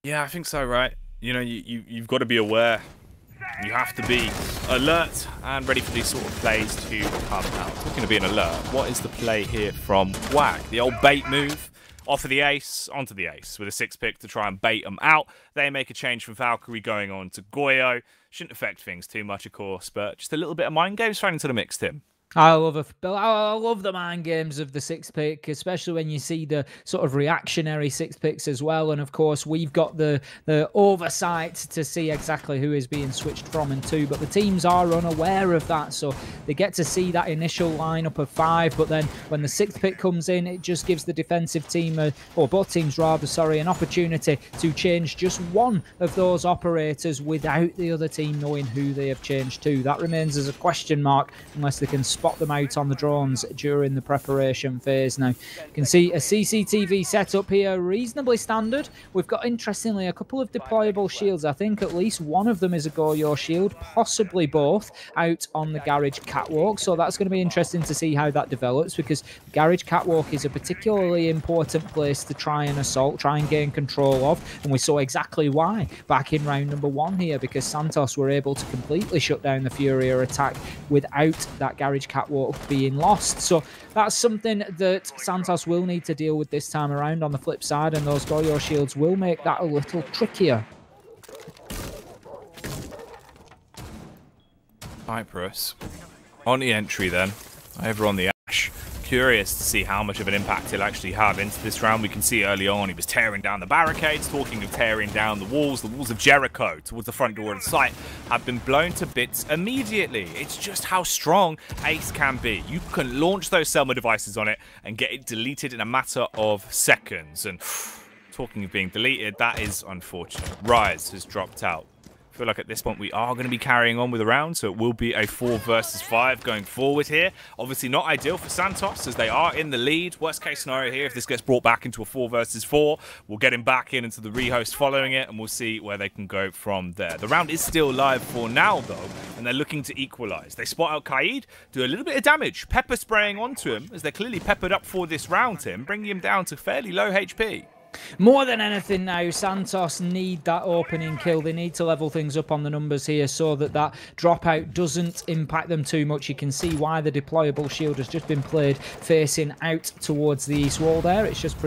Yeah, I think so, right? You know, you, you, you've got to be aware you have to be alert and ready for these sort of plays to come out. To being alert, what is the play here from Wag? The old bait move. Off of the ace, onto the ace with a six pick to try and bait them out. They make a change from Valkyrie going on to Goyo. Shouldn't affect things too much, of course, but just a little bit of mind games thrown into the mix, Tim. I love a, I love the mind games of the six pick, especially when you see the sort of reactionary six picks as well. And of course, we've got the the oversight to see exactly who is being switched from and to. But the teams are unaware of that, so they get to see that initial lineup of five. But then when the sixth pick comes in, it just gives the defensive team, a, or both teams rather, sorry, an opportunity to change just one of those operators without the other team knowing who they have changed to. That remains as a question mark unless they can spot them out on the drones during the preparation phase. Now, you can see a CCTV setup here, reasonably standard. We've got, interestingly, a couple of deployable shields. I think at least one of them is a Goyo shield, possibly both, out on the garage catwalk. So that's going to be interesting to see how that develops because the garage catwalk is a particularly important place to try and assault, try and gain control of. And we saw exactly why back in round number one here because Santos were able to completely shut down the Furia attack without that garage catwalk being lost. So that's something that Santos will need to deal with this time around on the flip side, and those Goyo shields will make that a little trickier. Cyprus. On the entry then, over on the Ash. Curious to see how much of an impact he'll actually have into this round. We can see early on he was tearing down the barricades, talking of tearing down the walls. The walls of Jericho towards the front door of the site have been blown to bits immediately. It's just how strong Ace can be. You can launch those Selma devices on it and get it deleted in a matter of seconds. And talking of being deleted, that is unfortunate. Rise has dropped out. I feel like at this point we are going to be carrying on with the round, so it will be a 4 versus 5 going forward here. Obviously not ideal for Santos, as they are in the lead. Worst case scenario here, if this gets brought back into a 4 versus 4, we'll get him back in into the rehost following it, and we'll see where they can go from there. The round is still live for now, though, and they're looking to equalise. They spot out Kaid, do a little bit of damage, pepper spraying onto him, as they're clearly peppered up for this round, Tim, bringing him down to fairly low HP. More than anything now, Santos need that opening kill. They need to level things up on the numbers here so that that dropout doesn't impact them too much. You can see why the deployable shield has just been played facing out towards the east wall there. It's just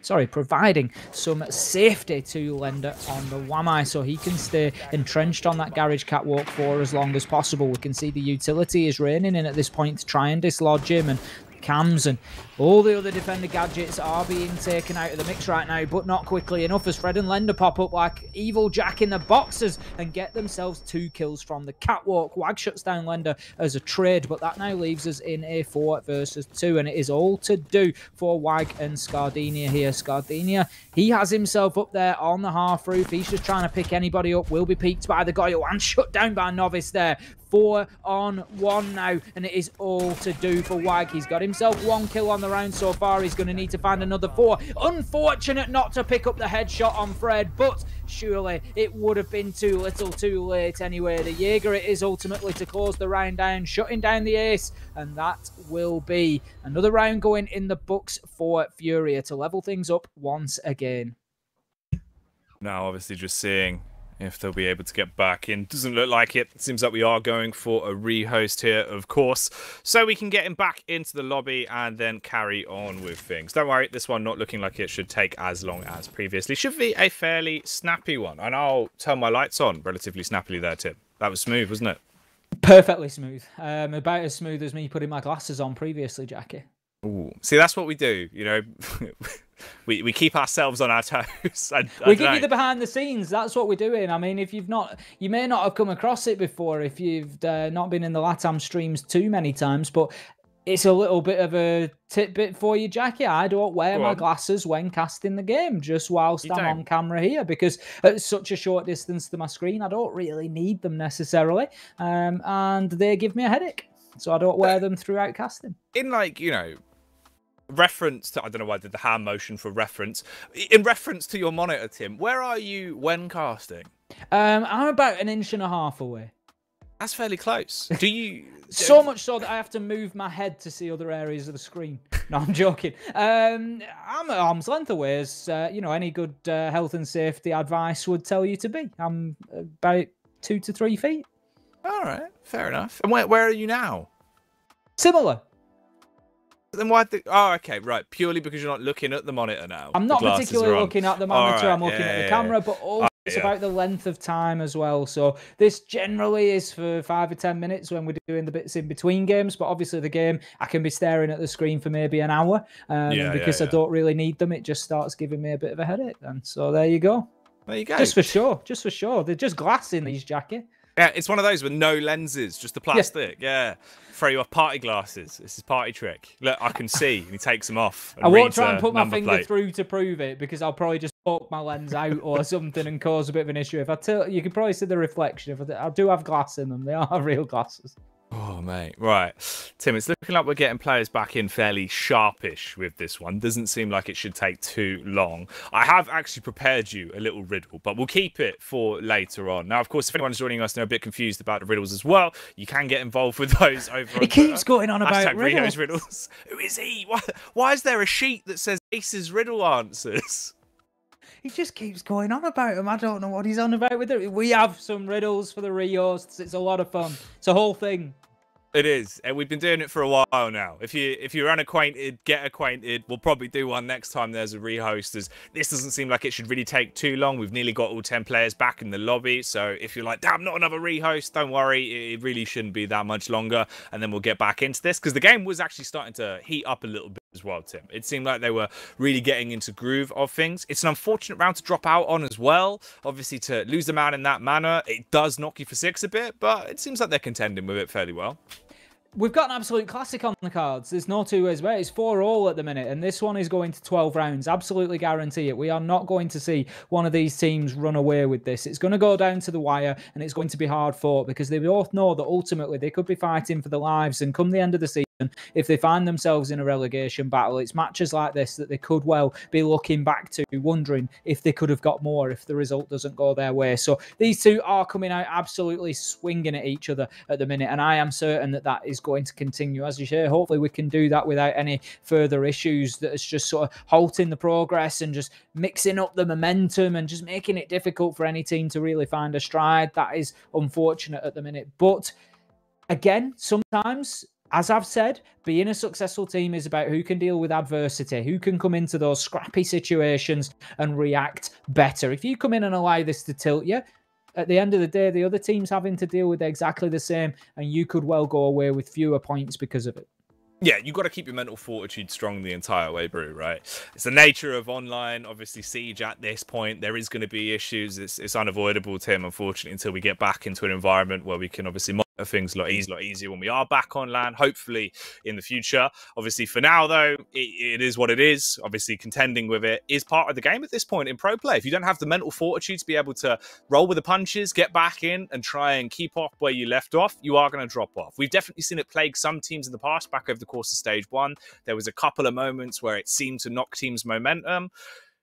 sorry, providing some safety to Lender on the Wamai so he can stay entrenched on that garage catwalk for as long as possible. We can see the utility is raining in at this point to try and dislodge him and cams and all the other defender gadgets are being taken out of the mix right now, but not quickly enough as Fred and Lender pop up like evil Jack in the boxes and get themselves two kills from the catwalk. Wag shuts down Lender as a trade, but that now leaves us in a four versus two, and it is all to do for Wag and Scardinia here. Scardinia, he has himself up there on the half roof. He's just trying to pick anybody up, will be peeked by the Goyo and shut down by Novice there four on one now, and it is all to do for Wag. He's got himself one kill on the round so far. He's going to need to find another four. Unfortunate not to pick up the headshot on Fred, but surely it would have been too little too late anyway. The Jaeger it is ultimately to close the round down, shutting down the ace, and that will be another round going in the books for Furia to level things up once again. Now, obviously, just seeing if they'll be able to get back in. Doesn't look like it. Seems like we are going for a rehost here, of course. So we can get him back into the lobby and then carry on with things. Don't worry, this one not looking like it should take as long as previously. Should be a fairly snappy one. And I'll turn my lights on relatively snappily there, Tim. That was smooth, wasn't it? Perfectly smooth. Um, about as smooth as me putting my glasses on previously, Jackie. Ooh. See, that's what we do. You know, we, we keep ourselves on our toes. I, I we give know. you the behind the scenes. That's what we're doing. I mean, if you've not, you may not have come across it before if you've uh, not been in the Latam streams too many times, but it's a little bit of a tidbit for you, Jackie. I don't wear Go my on. glasses when casting the game, just whilst you I'm don't. on camera here, because at such a short distance to my screen, I don't really need them necessarily, um, and they give me a headache, so I don't wear them throughout casting. In like you know reference to I don't know why I did the hand motion for reference. In reference to your monitor, Tim, where are you when casting? Um, I'm about an inch and a half away. That's fairly close. Do you? so much so that I have to move my head to see other areas of the screen. No, I'm joking. Um, I'm at arm's length away, as uh, you know, any good uh, health and safety advice would tell you to be. I'm about two to three feet. All right, fair enough. And where where are you now? Similar. Then why? The, oh, okay, right. Purely because you're not looking at the monitor now. I'm not particularly looking at the monitor. Right, I'm looking yeah, at the yeah, camera, but also it's yeah. about the length of time as well. So this generally is for five or ten minutes when we're doing the bits in between games. But obviously, the game I can be staring at the screen for maybe an hour, um, yeah, because I don't really need them. It just starts giving me a bit of a headache. Then, so there you go. There you go. Just for sure. Just for sure. They're just glass in these jacket. Yeah, it's one of those with no lenses, just the plastic. Yeah. yeah. Throw you off party glasses. This is party trick. Look, I can see. and he takes them off. I won't try and put my finger plate. through to prove it because I'll probably just poke my lens out or something and cause a bit of an issue. If I tell you can probably see the reflection. If I, I do have glass in them, they are real glasses. Oh, mate. Right. Tim, it's looking like we're getting players back in fairly sharpish with this one. Doesn't seem like it should take too long. I have actually prepared you a little riddle, but we'll keep it for later on. Now, of course, if anyone's joining us and they're a bit confused about the riddles as well, you can get involved with those over He keeps going on about riddles. riddles. Who is he? Why, why is there a sheet that says Ace's riddle answers? He just keeps going on about them. I don't know what he's on about with it. We have some riddles for the re-hosts. It's a lot of fun. It's a whole thing. It is, and we've been doing it for a while now. If you if you're unacquainted, get acquainted. We'll probably do one next time there's a rehost. As this doesn't seem like it should really take too long. We've nearly got all ten players back in the lobby. So if you're like, damn, not another rehost, don't worry. It really shouldn't be that much longer, and then we'll get back into this because the game was actually starting to heat up a little bit as well, Tim. It seemed like they were really getting into groove of things. It's an unfortunate round to drop out on as well. Obviously, to lose a man in that manner, it does knock you for six a bit, but it seems like they're contending with it fairly well. We've got an absolute classic on the cards. There's no two ways about it. It's four all at the minute, and this one is going to 12 rounds. Absolutely guarantee it. We are not going to see one of these teams run away with this. It's going to go down to the wire, and it's going to be hard fought because they both know that ultimately they could be fighting for their lives. And come the end of the season, if they find themselves in a relegation battle, it's matches like this that they could well be looking back to, wondering if they could have got more if the result doesn't go their way. So these two are coming out absolutely swinging at each other at the minute, and I am certain that that is going to continue. As you say, hopefully we can do that without any further issues that is just sort of halting the progress and just mixing up the momentum and just making it difficult for any team to really find a stride. That is unfortunate at the minute, but again, sometimes as I've said, being a successful team is about who can deal with adversity, who can come into those scrappy situations and react better. If you come in and allow this to tilt you, at the end of the day, the other team's having to deal with exactly the same, and you could well go away with fewer points because of it. Yeah, you've got to keep your mental fortitude strong the entire way through, right? It's the nature of online, obviously, Siege at this point. There is going to be issues. It's, it's unavoidable, Tim, unfortunately, until we get back into an environment where we can obviously things a lot mm. easier, lot easier when we are back on land. Hopefully, in the future. Obviously, for now though, it, it is what it is. Obviously, contending with it is part of the game at this point in pro play. If you don't have the mental fortitude to be able to roll with the punches, get back in, and try and keep off where you left off, you are going to drop off. We've definitely seen it plague some teams in the past. Back over the course of stage one, there was a couple of moments where it seemed to knock teams' momentum.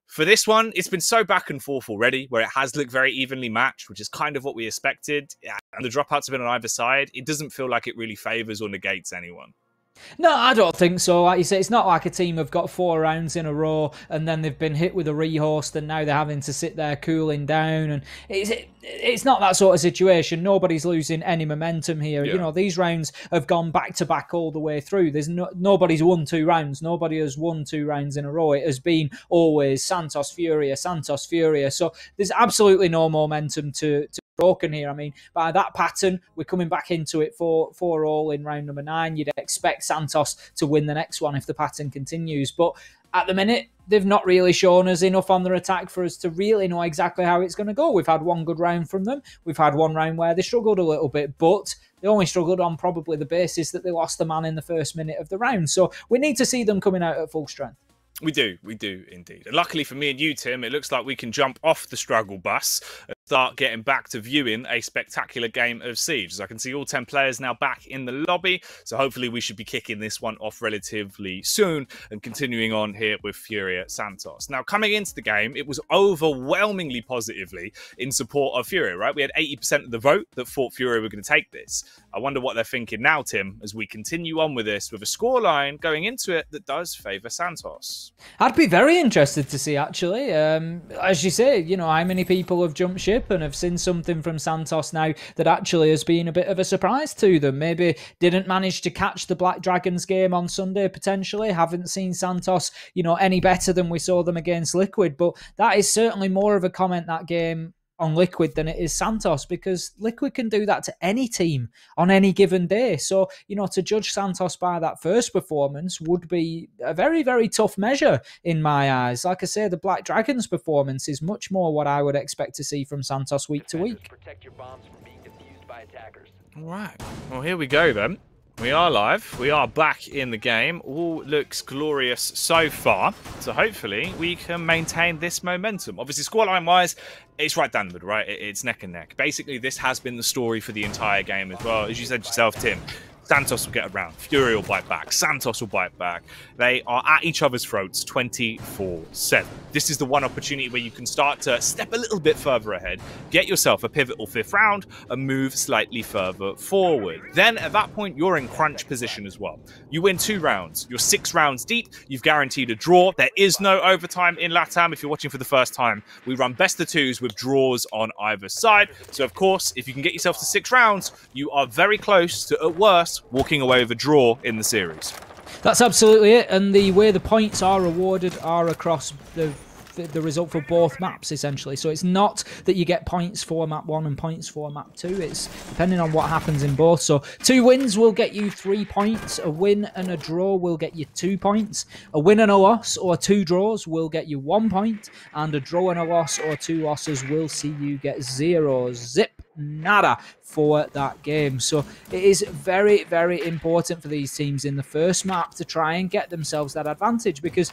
For this one, it's been so back and forth already, where it has looked very evenly matched, which is kind of what we expected. And the dropouts have been on either side. It doesn't feel like it really favors or negates anyone. No, I don't think so. Like you say, it's not like a team have got four rounds in a row and then they've been hit with a rehost and now they're having to sit there cooling down. And it's it's not that sort of situation. Nobody's losing any momentum here. Yeah. You know, these rounds have gone back to back all the way through. There's no nobody's won two rounds. Nobody has won two rounds in a row. It has been always Santos Furia, Santos Furia. So there's absolutely no momentum to, to broken here. I mean, by that pattern, we're coming back into it for for all in round number nine. You'd expect Santos to win the next one if the pattern continues, but at the minute, they've not really shown us enough on their attack for us to really know exactly how it's going to go. We've had one good round from them. We've had one round where they struggled a little bit, but they only struggled on probably the basis that they lost the man in the first minute of the round. So we need to see them coming out at full strength. We do, we do indeed. And luckily for me and you, Tim, it looks like we can jump off the struggle bus start getting back to viewing a spectacular game of Siege. As I can see all 10 players now back in the lobby. So hopefully we should be kicking this one off relatively soon and continuing on here with Furia Santos. Now, coming into the game, it was overwhelmingly positively in support of Furia, right? We had 80% of the vote that thought Furia were going to take this. I wonder what they're thinking now, Tim, as we continue on with this with a scoreline going into it that does favour Santos. I'd be very interested to see actually. Um, as you say, you know, how many people have jumped ship and have seen something from Santos now that actually has been a bit of a surprise to them. Maybe didn't manage to catch the Black Dragons game on Sunday potentially. Haven't seen Santos, you know, any better than we saw them against Liquid. But that is certainly more of a comment that game on Liquid than it is Santos because Liquid can do that to any team on any given day. So, you know, to judge Santos by that first performance would be a very, very tough measure in my eyes. Like I say, the Black Dragons performance is much more what I would expect to see from Santos week to week. All right. Well, here we go then. We are live. We are back in the game. All looks glorious so far. So hopefully we can maintain this momentum. Obviously, scoreline wise, it's right down the middle, right? It's neck and neck. Basically, this has been the story for the entire game as well. As you said yourself, Tim, Santos will get around. Fury will bite back. Santos will bite back. They are at each other's throats 24 7. This is the one opportunity where you can start to step a little bit further ahead, get yourself a pivotal fifth round, and move slightly further forward. Then at that point, you're in crunch position as well. You win two rounds. You're six rounds deep. You've guaranteed a draw. There is no overtime in LATAM. If you're watching for the first time, we run best of twos with draws on either side. So, of course, if you can get yourself to six rounds, you are very close to, at worst, walking away with a draw in the series. That's absolutely it. And the way the points are awarded are across the the result for both maps essentially. So it's not that you get points for map one and points for map two. It's depending on what happens in both. So two wins will get you three points. A win and a draw will get you two points. A win and a loss or two draws will get you one point. And a draw and a loss or two losses will see you get zero. Zip nada for that game. So it is very, very important for these teams in the first map to try and get themselves that advantage because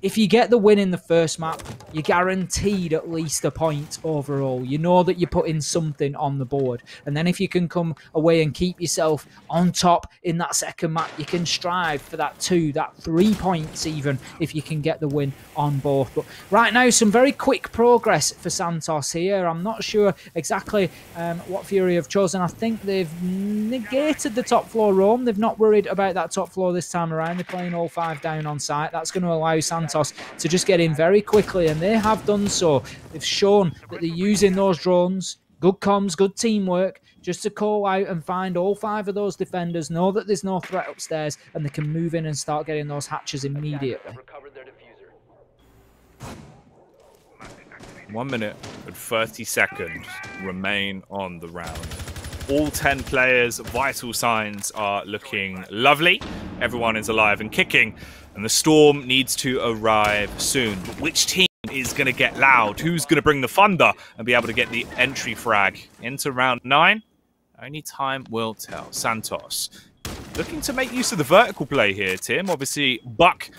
if you get the win in the first map, you're guaranteed at least a point overall. You know that you're putting something on the board. And then if you can come away and keep yourself on top in that second map, you can strive for that two, that three points even, if you can get the win on both. But right now, some very quick progress for Santos here. I'm not sure exactly um, what Fury have chosen. I think they've negated the top floor roam. They've not worried about that top floor this time around. They're playing all five down on site. That's going to allow Santos Santos to just get in very quickly, and they have done so. They've shown that they're using those drones, good comms, good teamwork, just to call out and find all five of those defenders, know that there's no threat upstairs, and they can move in and start getting those hatches immediately. One minute and 30 seconds remain on the round. All 10 players' vital signs are looking lovely. Everyone is alive and kicking and the storm needs to arrive soon. But which team is going to get loud? Who's going to bring the thunder and be able to get the entry frag into round nine? Only time will tell. Santos looking to make use of the vertical play here, Tim. Obviously, Buck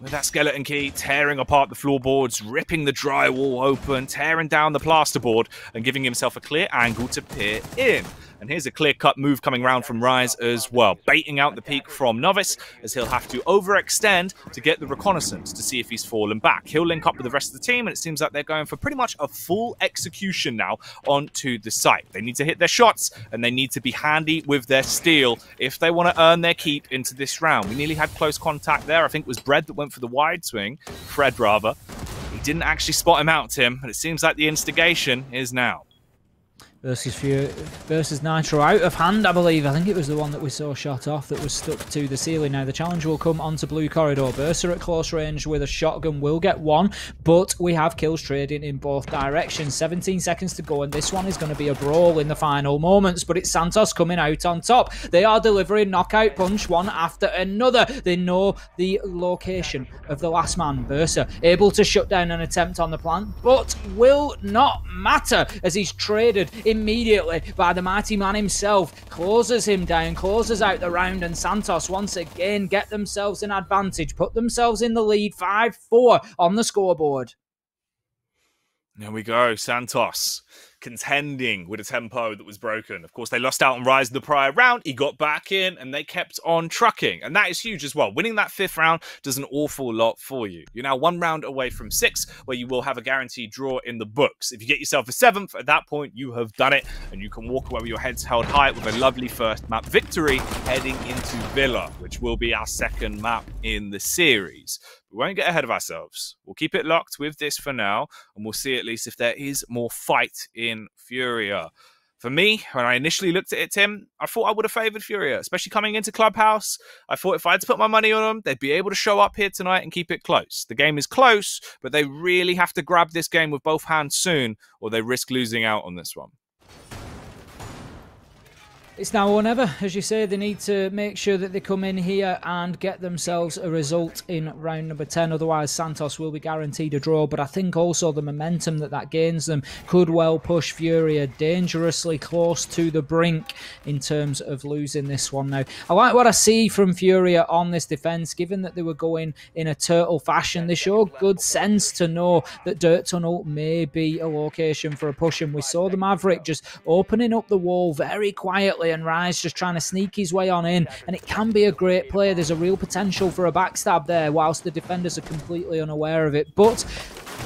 with that skeleton key, tearing apart the floorboards, ripping the drywall open, tearing down the plasterboard, and giving himself a clear angle to peer in. And here's a clear-cut move coming round from Rise as well, baiting out the peek from Novice, as he'll have to overextend to get the reconnaissance to see if he's fallen back. He'll link up with the rest of the team, and it seems like they're going for pretty much a full execution now onto the site. They need to hit their shots, and they need to be handy with their steel if they want to earn their keep into this round. We nearly had close contact there. I think it was Bread that went for the wide swing, Fred rather. He didn't actually spot him out, Tim, but it seems like the instigation is now versus Fury, versus Nitro out of hand, I believe. I think it was the one that we saw shot off that was stuck to the ceiling. Now the challenge will come onto Blue Corridor. Bursa at close range with a shotgun will get one, but we have kills trading in both directions. 17 seconds to go, and this one is going to be a brawl in the final moments. But it's Santos coming out on top. They are delivering knockout punch one after another. They know the location of the last man. Bursa able to shut down an attempt on the plant, but will not matter as he's traded immediately by the mighty man himself. Closes him down, closes out the round, and Santos once again get themselves an advantage, put themselves in the lead 5 4 on the scoreboard. There we go, Santos contending with a tempo that was broken. Of course, they lost out on Rise in the prior round. He got back in and they kept on trucking. And that is huge as well. Winning that fifth round does an awful lot for you. You're now one round away from six, where you will have a guaranteed draw in the books. If you get yourself a seventh, at that point, you have done it. And you can walk away with your heads held high with a lovely first map victory heading into Villa, which will be our second map in the series. We won't get ahead of ourselves. We'll keep it locked with this for now, and we'll see at least if there is more fight in Furia. For me, when I initially looked at it, Tim, I thought I would have favoured Furia, especially coming into Clubhouse. I thought if I had to put my money on them, they'd be able to show up here tonight and keep it close. The game is close, but they really have to grab this game with both hands soon, or they risk losing out on this one It's now or never, as you say. They need to make sure that they come in here and get themselves a result in round number 10. Otherwise, Santos will be guaranteed a draw. But I think also the momentum that that gains them could well push Furia dangerously close to the brink in terms of losing this one now. I like what I see from Furia on this defence, given that they were going in a turtle fashion. They show good sense to know that Dirt Tunnel may be a location for a push. And we saw the Maverick just opening up the wall very quietly and Rise just trying to sneak his way on in. And it can be a great play. There's a real potential for a backstab there, whilst the defenders are completely unaware of it. But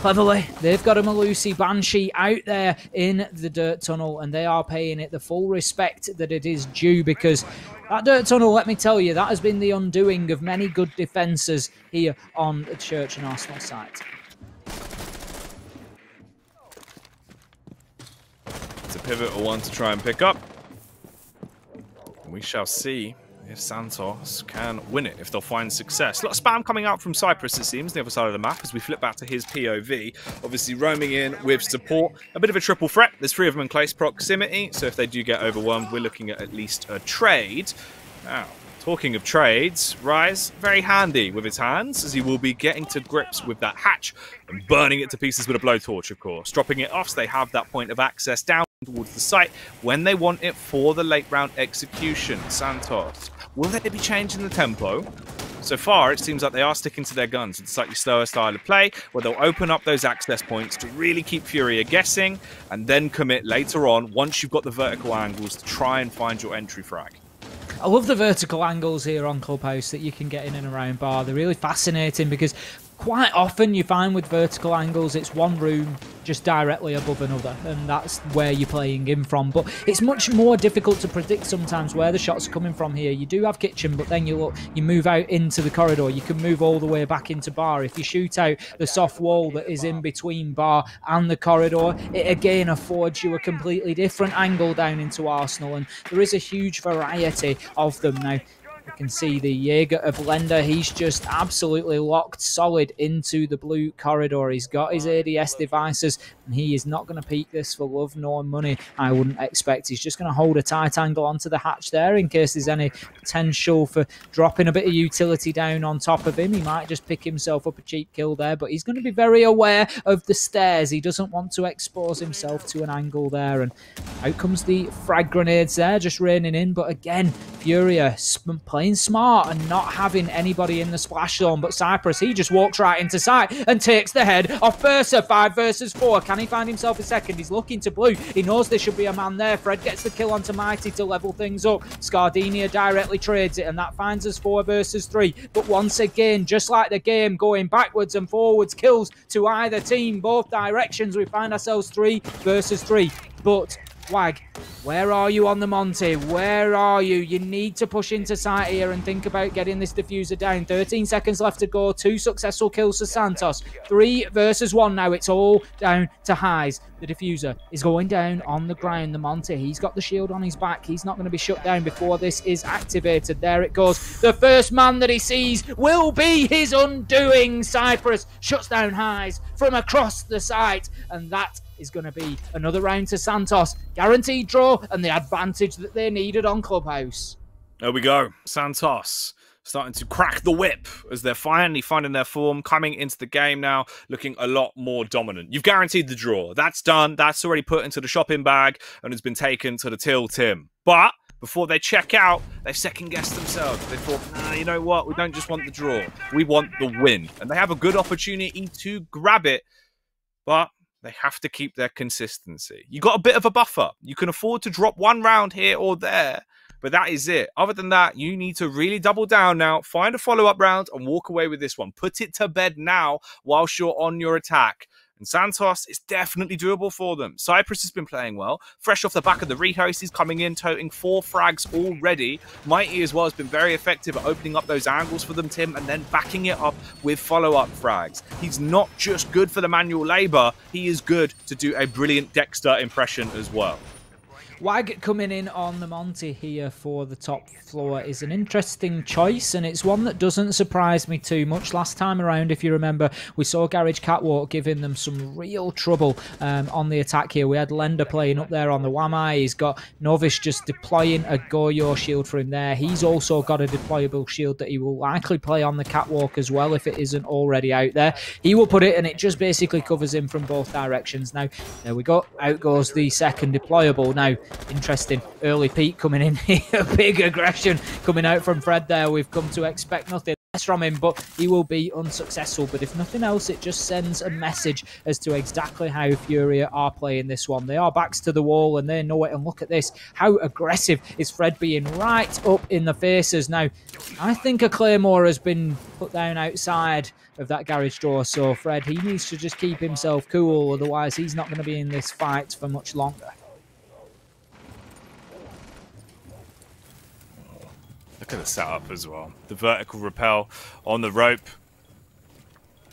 cleverly, they've got a Melusi Banshee out there in the dirt tunnel, and they are paying it the full respect that it is due because that dirt tunnel, let me tell you, that has been the undoing of many good defences here on the Church and Arsenal site. It's a pivotal one to try and pick up. We shall see if Santos can win it, if they'll find success. A lot of spam coming out from Cyprus, it seems, the other side of the map, as we flip back to his POV. Obviously roaming in with support. A bit of a triple threat. There's three of them in close proximity, so if they do get overwhelmed, we're looking at at least a trade. Now, talking of trades, Rise, very handy with his hands, as he will be getting to grips with that hatch and burning it to pieces with a blowtorch, of course. Dropping it off so they have that point of access down towards the site when they want it for the late round execution. Santos, will they be changing the tempo? So far, it seems like they are sticking to their guns. A slightly slower style of play where they'll open up those access points to really keep Furia guessing and then commit later on once you've got the vertical angles to try and find your entry frag. I love the vertical angles here on Clubhouse that you can get in and around bar. They're really fascinating because quite often you find with vertical angles it's one room just directly above another and that's where you're playing in from. But it's much more difficult to predict sometimes where the shots are coming from here. You do have kitchen but then you look you move out into the corridor. You can move all the way back into bar. If you shoot out the soft wall that is in between bar and the corridor it again affords you a completely different angle down into arsenal and there is a huge variety of them. Now you can see the Jaeger of Lender. He's just absolutely locked solid into the blue corridor. He's got his ADS devices, and he is not going to peek this for love nor money, I wouldn't expect. He's just going to hold a tight angle onto the hatch there in case there's any potential for dropping a bit of utility down on top of him. He might just pick himself up a cheap kill there, but he's going to be very aware of the stairs. He doesn't want to expose himself to an angle there, and out comes the frag grenades there, just raining in, but again, Furia playing smart and not having anybody in the splash zone. But Cyprus, he just walks right into sight and takes the head off Versa. Five versus four. Can he find himself a second? He's looking to blue. He knows there should be a man there. Fred gets the kill onto Mighty to level things up. Scardinia directly trades it, and that finds us four versus three. But once again, just like the game, going backwards and forwards, kills to either team, both directions. We find ourselves three versus three. But Wag, where are you on the Monty? Where are you? You need to push into site here and think about getting this defuser down. 13 seconds left to go. Two successful kills for Santos. Three versus one now. It's all down to highs. The defuser is going down on the ground. The Monty, he's got the shield on his back. He's not going to be shut down before this is activated. There it goes. The first man that he sees will be his undoing. Cyprus shuts down highs from across the site. And that is going to be another round to Santos. Guaranteed draw and the advantage that they needed on Clubhouse. There we go. Santos starting to crack the whip as they're finally finding their form, coming into the game now, looking a lot more dominant. You've guaranteed the draw. That's done. That's already put into the shopping bag and has been taken to the till Tim. But before they check out, they've second guessed themselves. They thought, nah, you know what? We don't just want the draw. We want the win. And they have a good opportunity to grab it. But they have to keep their consistency. You got a bit of a buffer. You can afford to drop one round here or there, but that is it. Other than that, you need to really double down now, find a follow up round, and walk away with this one. Put it to bed now whilst you're on your attack. And Santos is definitely doable for them. Cyprus has been playing well. Fresh off the back of the rehost, he's coming in, toting four frags already. Mighty as well has been very effective at opening up those angles for them, Tim, and then backing it up with follow-up frags. He's not just good for the manual labour, he is good to do a brilliant Dexter impression as well. Wag coming in on the Monty here for the top floor is an interesting choice, and it's one that doesn't surprise me too much. Last time around, if you remember, we saw Garage Catwalk giving them some real trouble um, on the attack here. We had Lender playing up there on the Wamai. He's got Novice just deploying a Goyo shield for him there. He's also got a deployable shield that he will likely play on the Catwalk as well if it isn't already out there. He will put it, and it just basically covers him from both directions. Now, there we go. Out goes the second deployable. Now, Interesting early peek coming in here. Big aggression coming out from Fred there. We've come to expect nothing less from him, but he will be unsuccessful. But if nothing else, it just sends a message as to exactly how Furia are playing this one. They are backs to the wall and they know it. And look at this. How aggressive is Fred being right up in the faces? Now, I think a Claymore has been put down outside of that garage door. So Fred, he needs to just keep himself cool. Otherwise, he's not going to be in this fight for much longer. Look at the setup as well. The vertical rappel on the rope.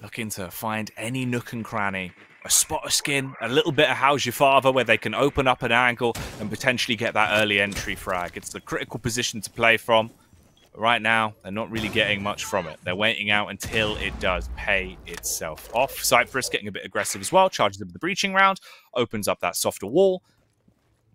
Looking to find any nook and cranny. A spot of skin, a little bit of How's Your Father where they can open up an angle and potentially get that early entry frag. It's the critical position to play from. right now, they're not really getting much from it. They're waiting out until it does pay itself off. Cyprus getting a bit aggressive as well, charges up the breaching round, opens up that softer wall,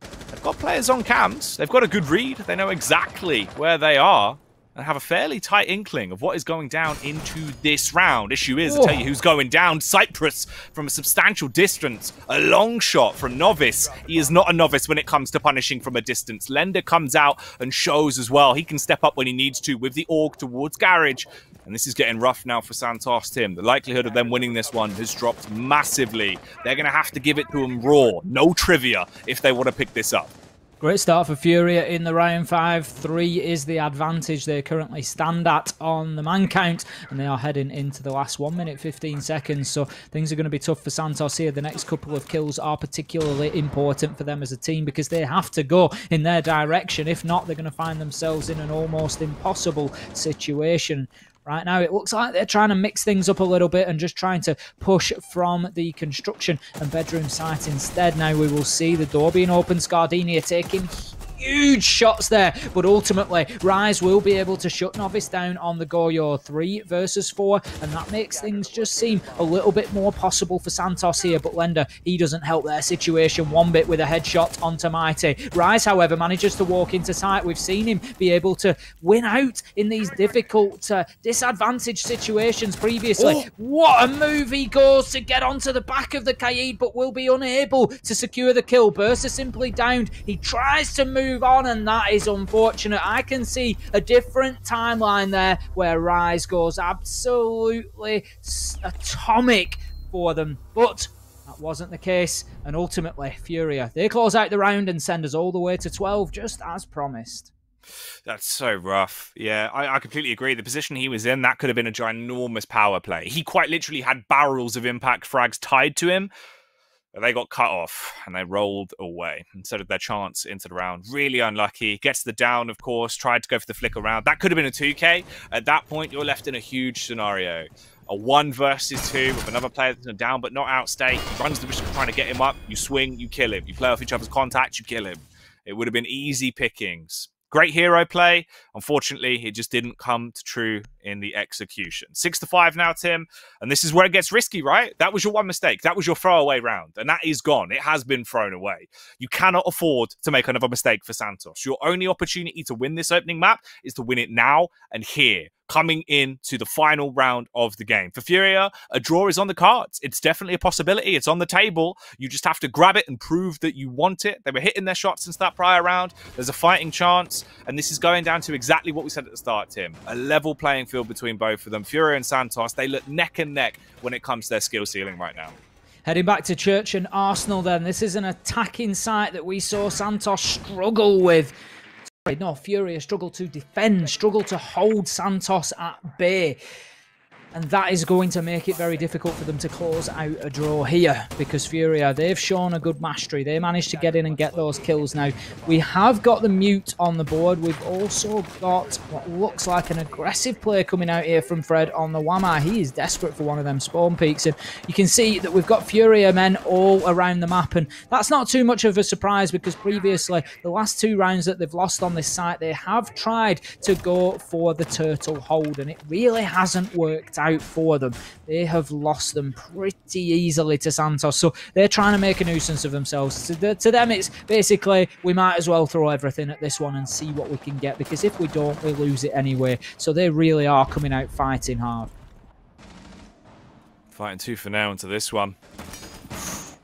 They've got players on cams. They've got a good read. They know exactly where they are and have a fairly tight inkling of what is going down into this round. Issue is, I'll tell you who's going down. Cyprus from a substantial distance. A long shot from Novice. He is not a novice when it comes to punishing from a distance. Lender comes out and shows as well. He can step up when he needs to with the AUG towards Garage. And this is getting rough now for Santos, Tim. The likelihood of them winning this one has dropped massively. They're going to have to give it to them raw. No trivia if they want to pick this up. Great start for Furia in the round 5. 3 is the advantage they currently stand at on the man count, and they are heading into the last 1 minute 15 seconds. So things are going to be tough for Santos here. The next couple of kills are particularly important for them as a team because they have to go in their direction. If not, they're going to find themselves in an almost impossible situation right now. It looks like they're trying to mix things up a little bit and just trying to push from the construction and bedroom site instead. Now we will see the door being open. Scardini taking huge shots there, but ultimately Rise will be able to shut Novice down on the Goyo 3 versus 4, and that makes things just seem a little bit more possible for Santos here, but Lender, he doesn't help their situation one bit with a headshot onto Mighty. Rise, however, manages to walk into sight. We've seen him be able to win out in these difficult, uh, disadvantaged situations previously. Oh. What a move he goes to get onto the back of the Kaid, but will be unable to secure the kill. Bursa simply downed. He tries to move move on, and that is unfortunate. I can see a different timeline there where Rise goes absolutely atomic for them, but that wasn't the case, and ultimately, Furia, they close out the round and send us all the way to 12, just as promised. That's so rough. Yeah, I, I, completely agree. The position he was in, that could have been a ginormous power play. He quite literally had barrels of impact frags tied to him they got cut off and they rolled away instead of their chance into the round. Really unlucky. Gets the down, of course. Tried to go for the flick around. That could have been a 2K. At that point, you're left in a huge scenario. A one versus two with another player that's down but not outstay. He runs the risk of trying to get him up. You swing, you kill him. You play off each other's contact, you kill him. It would have been easy pickings. Great hero play. Unfortunately, it just didn't come to true in the execution. Six to five now, Tim. And this is where it gets risky, right? That was your one mistake. That was your throwaway round. And that is gone. It has been thrown away. You cannot afford to make another mistake for Santos. Your only opportunity to win this opening map is to win it now and here coming into the final round of the game. For Furia, a draw is on the cards. It's definitely a possibility. It's on the table. You just have to grab it and prove that you want it. They were hitting their shots since that prior round. There's a fighting chance. And this is going down to exactly what we said at the start, Tim. A level playing field between both of them. Fury and Santos, they look neck and neck when it comes to their skill ceiling right now. Heading back to Church and Arsenal then. This is an attacking site that we saw Santos struggle with. Sorry, no, Fury struggle to defend, struggle to hold Santos at bay. And that is going to make it very difficult for them to close out a draw here because Furia, they've shown a good mastery. They managed to get in and get those kills. Now, we have got the mute on the board. We've also got what looks like an aggressive play coming out here from Fred on the Wamai. He is desperate for one of them spawn peeks. And you can see that we've got Furia men all around the map. And that's not too much of a surprise because previously, the last two rounds that they've lost on this site, they have tried to go for the turtle hold. And it really hasn't worked out for them. They have lost them pretty easily to Santos. So they're trying to make a nuisance of themselves. To, the, to them, it's basically we might as well throw everything at this one and see what we can get because if we don't, we lose it anyway. So they really are coming out fighting hard. Fighting two for now into this one.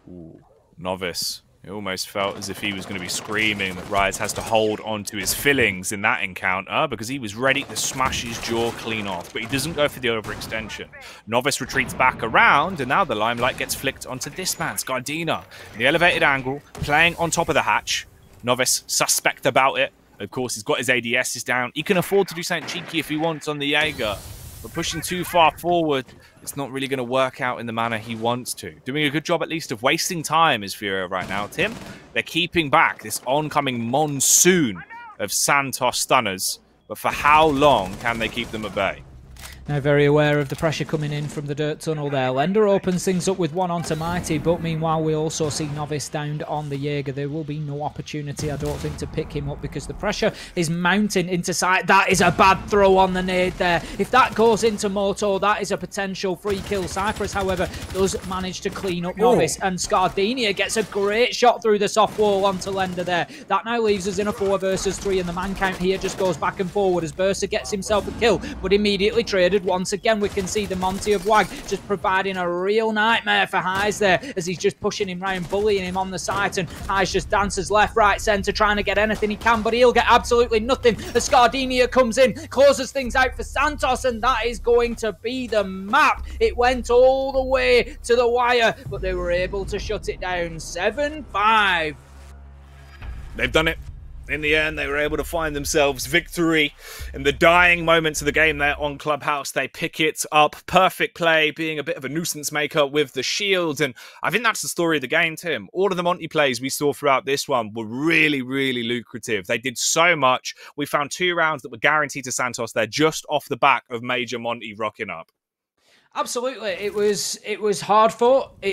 Ooh, novice. It almost felt as if he was going to be screaming that Rise has to hold onto his fillings in that encounter because he was ready to smash his jaw clean off, but he doesn't go for the overextension. Novice retreats back around, and now the limelight gets flicked onto this man, Scardina, in the elevated angle, playing on top of the hatch. Novice suspect about it. Of course, he's got his ADSs down. He can afford to do something cheeky if he wants on the Jaeger, but pushing too far forward it's not really going to work out in the manner he wants to. Doing a good job, at least, of wasting time is Furia right now. Tim, they're keeping back this oncoming monsoon of Santos stunners. But for how long can they keep them at bay? Now very aware of the pressure coming in from the dirt tunnel there. Lender opens things up with one onto Mighty, but meanwhile we also see Novice downed on the Jaeger. There will be no opportunity, I don't think, to pick him up because the pressure is mounting into site. That is a bad throw on the nade there. If that goes into Moto, that is a potential free kill. Cyprus, however, does manage to clean up Novice, and Scardinia gets a great shot through the soft wall onto Lender there. That now leaves us in a four versus three, and the man count here just goes back and forward as Bursa gets himself a kill, but immediately traded once again. We can see the Monty of Wag just providing a real nightmare for Highs there as he's just pushing him round, bullying him on the side. And Highs just dances left, right, centre, trying to get anything he can, but he'll get absolutely nothing as Scardinia comes in, closes things out for Santos, and that is going to be the map. It went all the way to the wire, but they were able to shut it down 7 5. They've done it in the end, they were able to find themselves victory in the dying moments of the game there on Clubhouse. They pick it up. Perfect play, being a bit of a nuisance maker with the shield. And I think that's the story of the game, Tim. All of the Monty plays we saw throughout this one were really, really lucrative. They did so much. We found two rounds that were guaranteed to Santos there just off the back of Major Monty rocking up. Absolutely, it was it was hard fought. It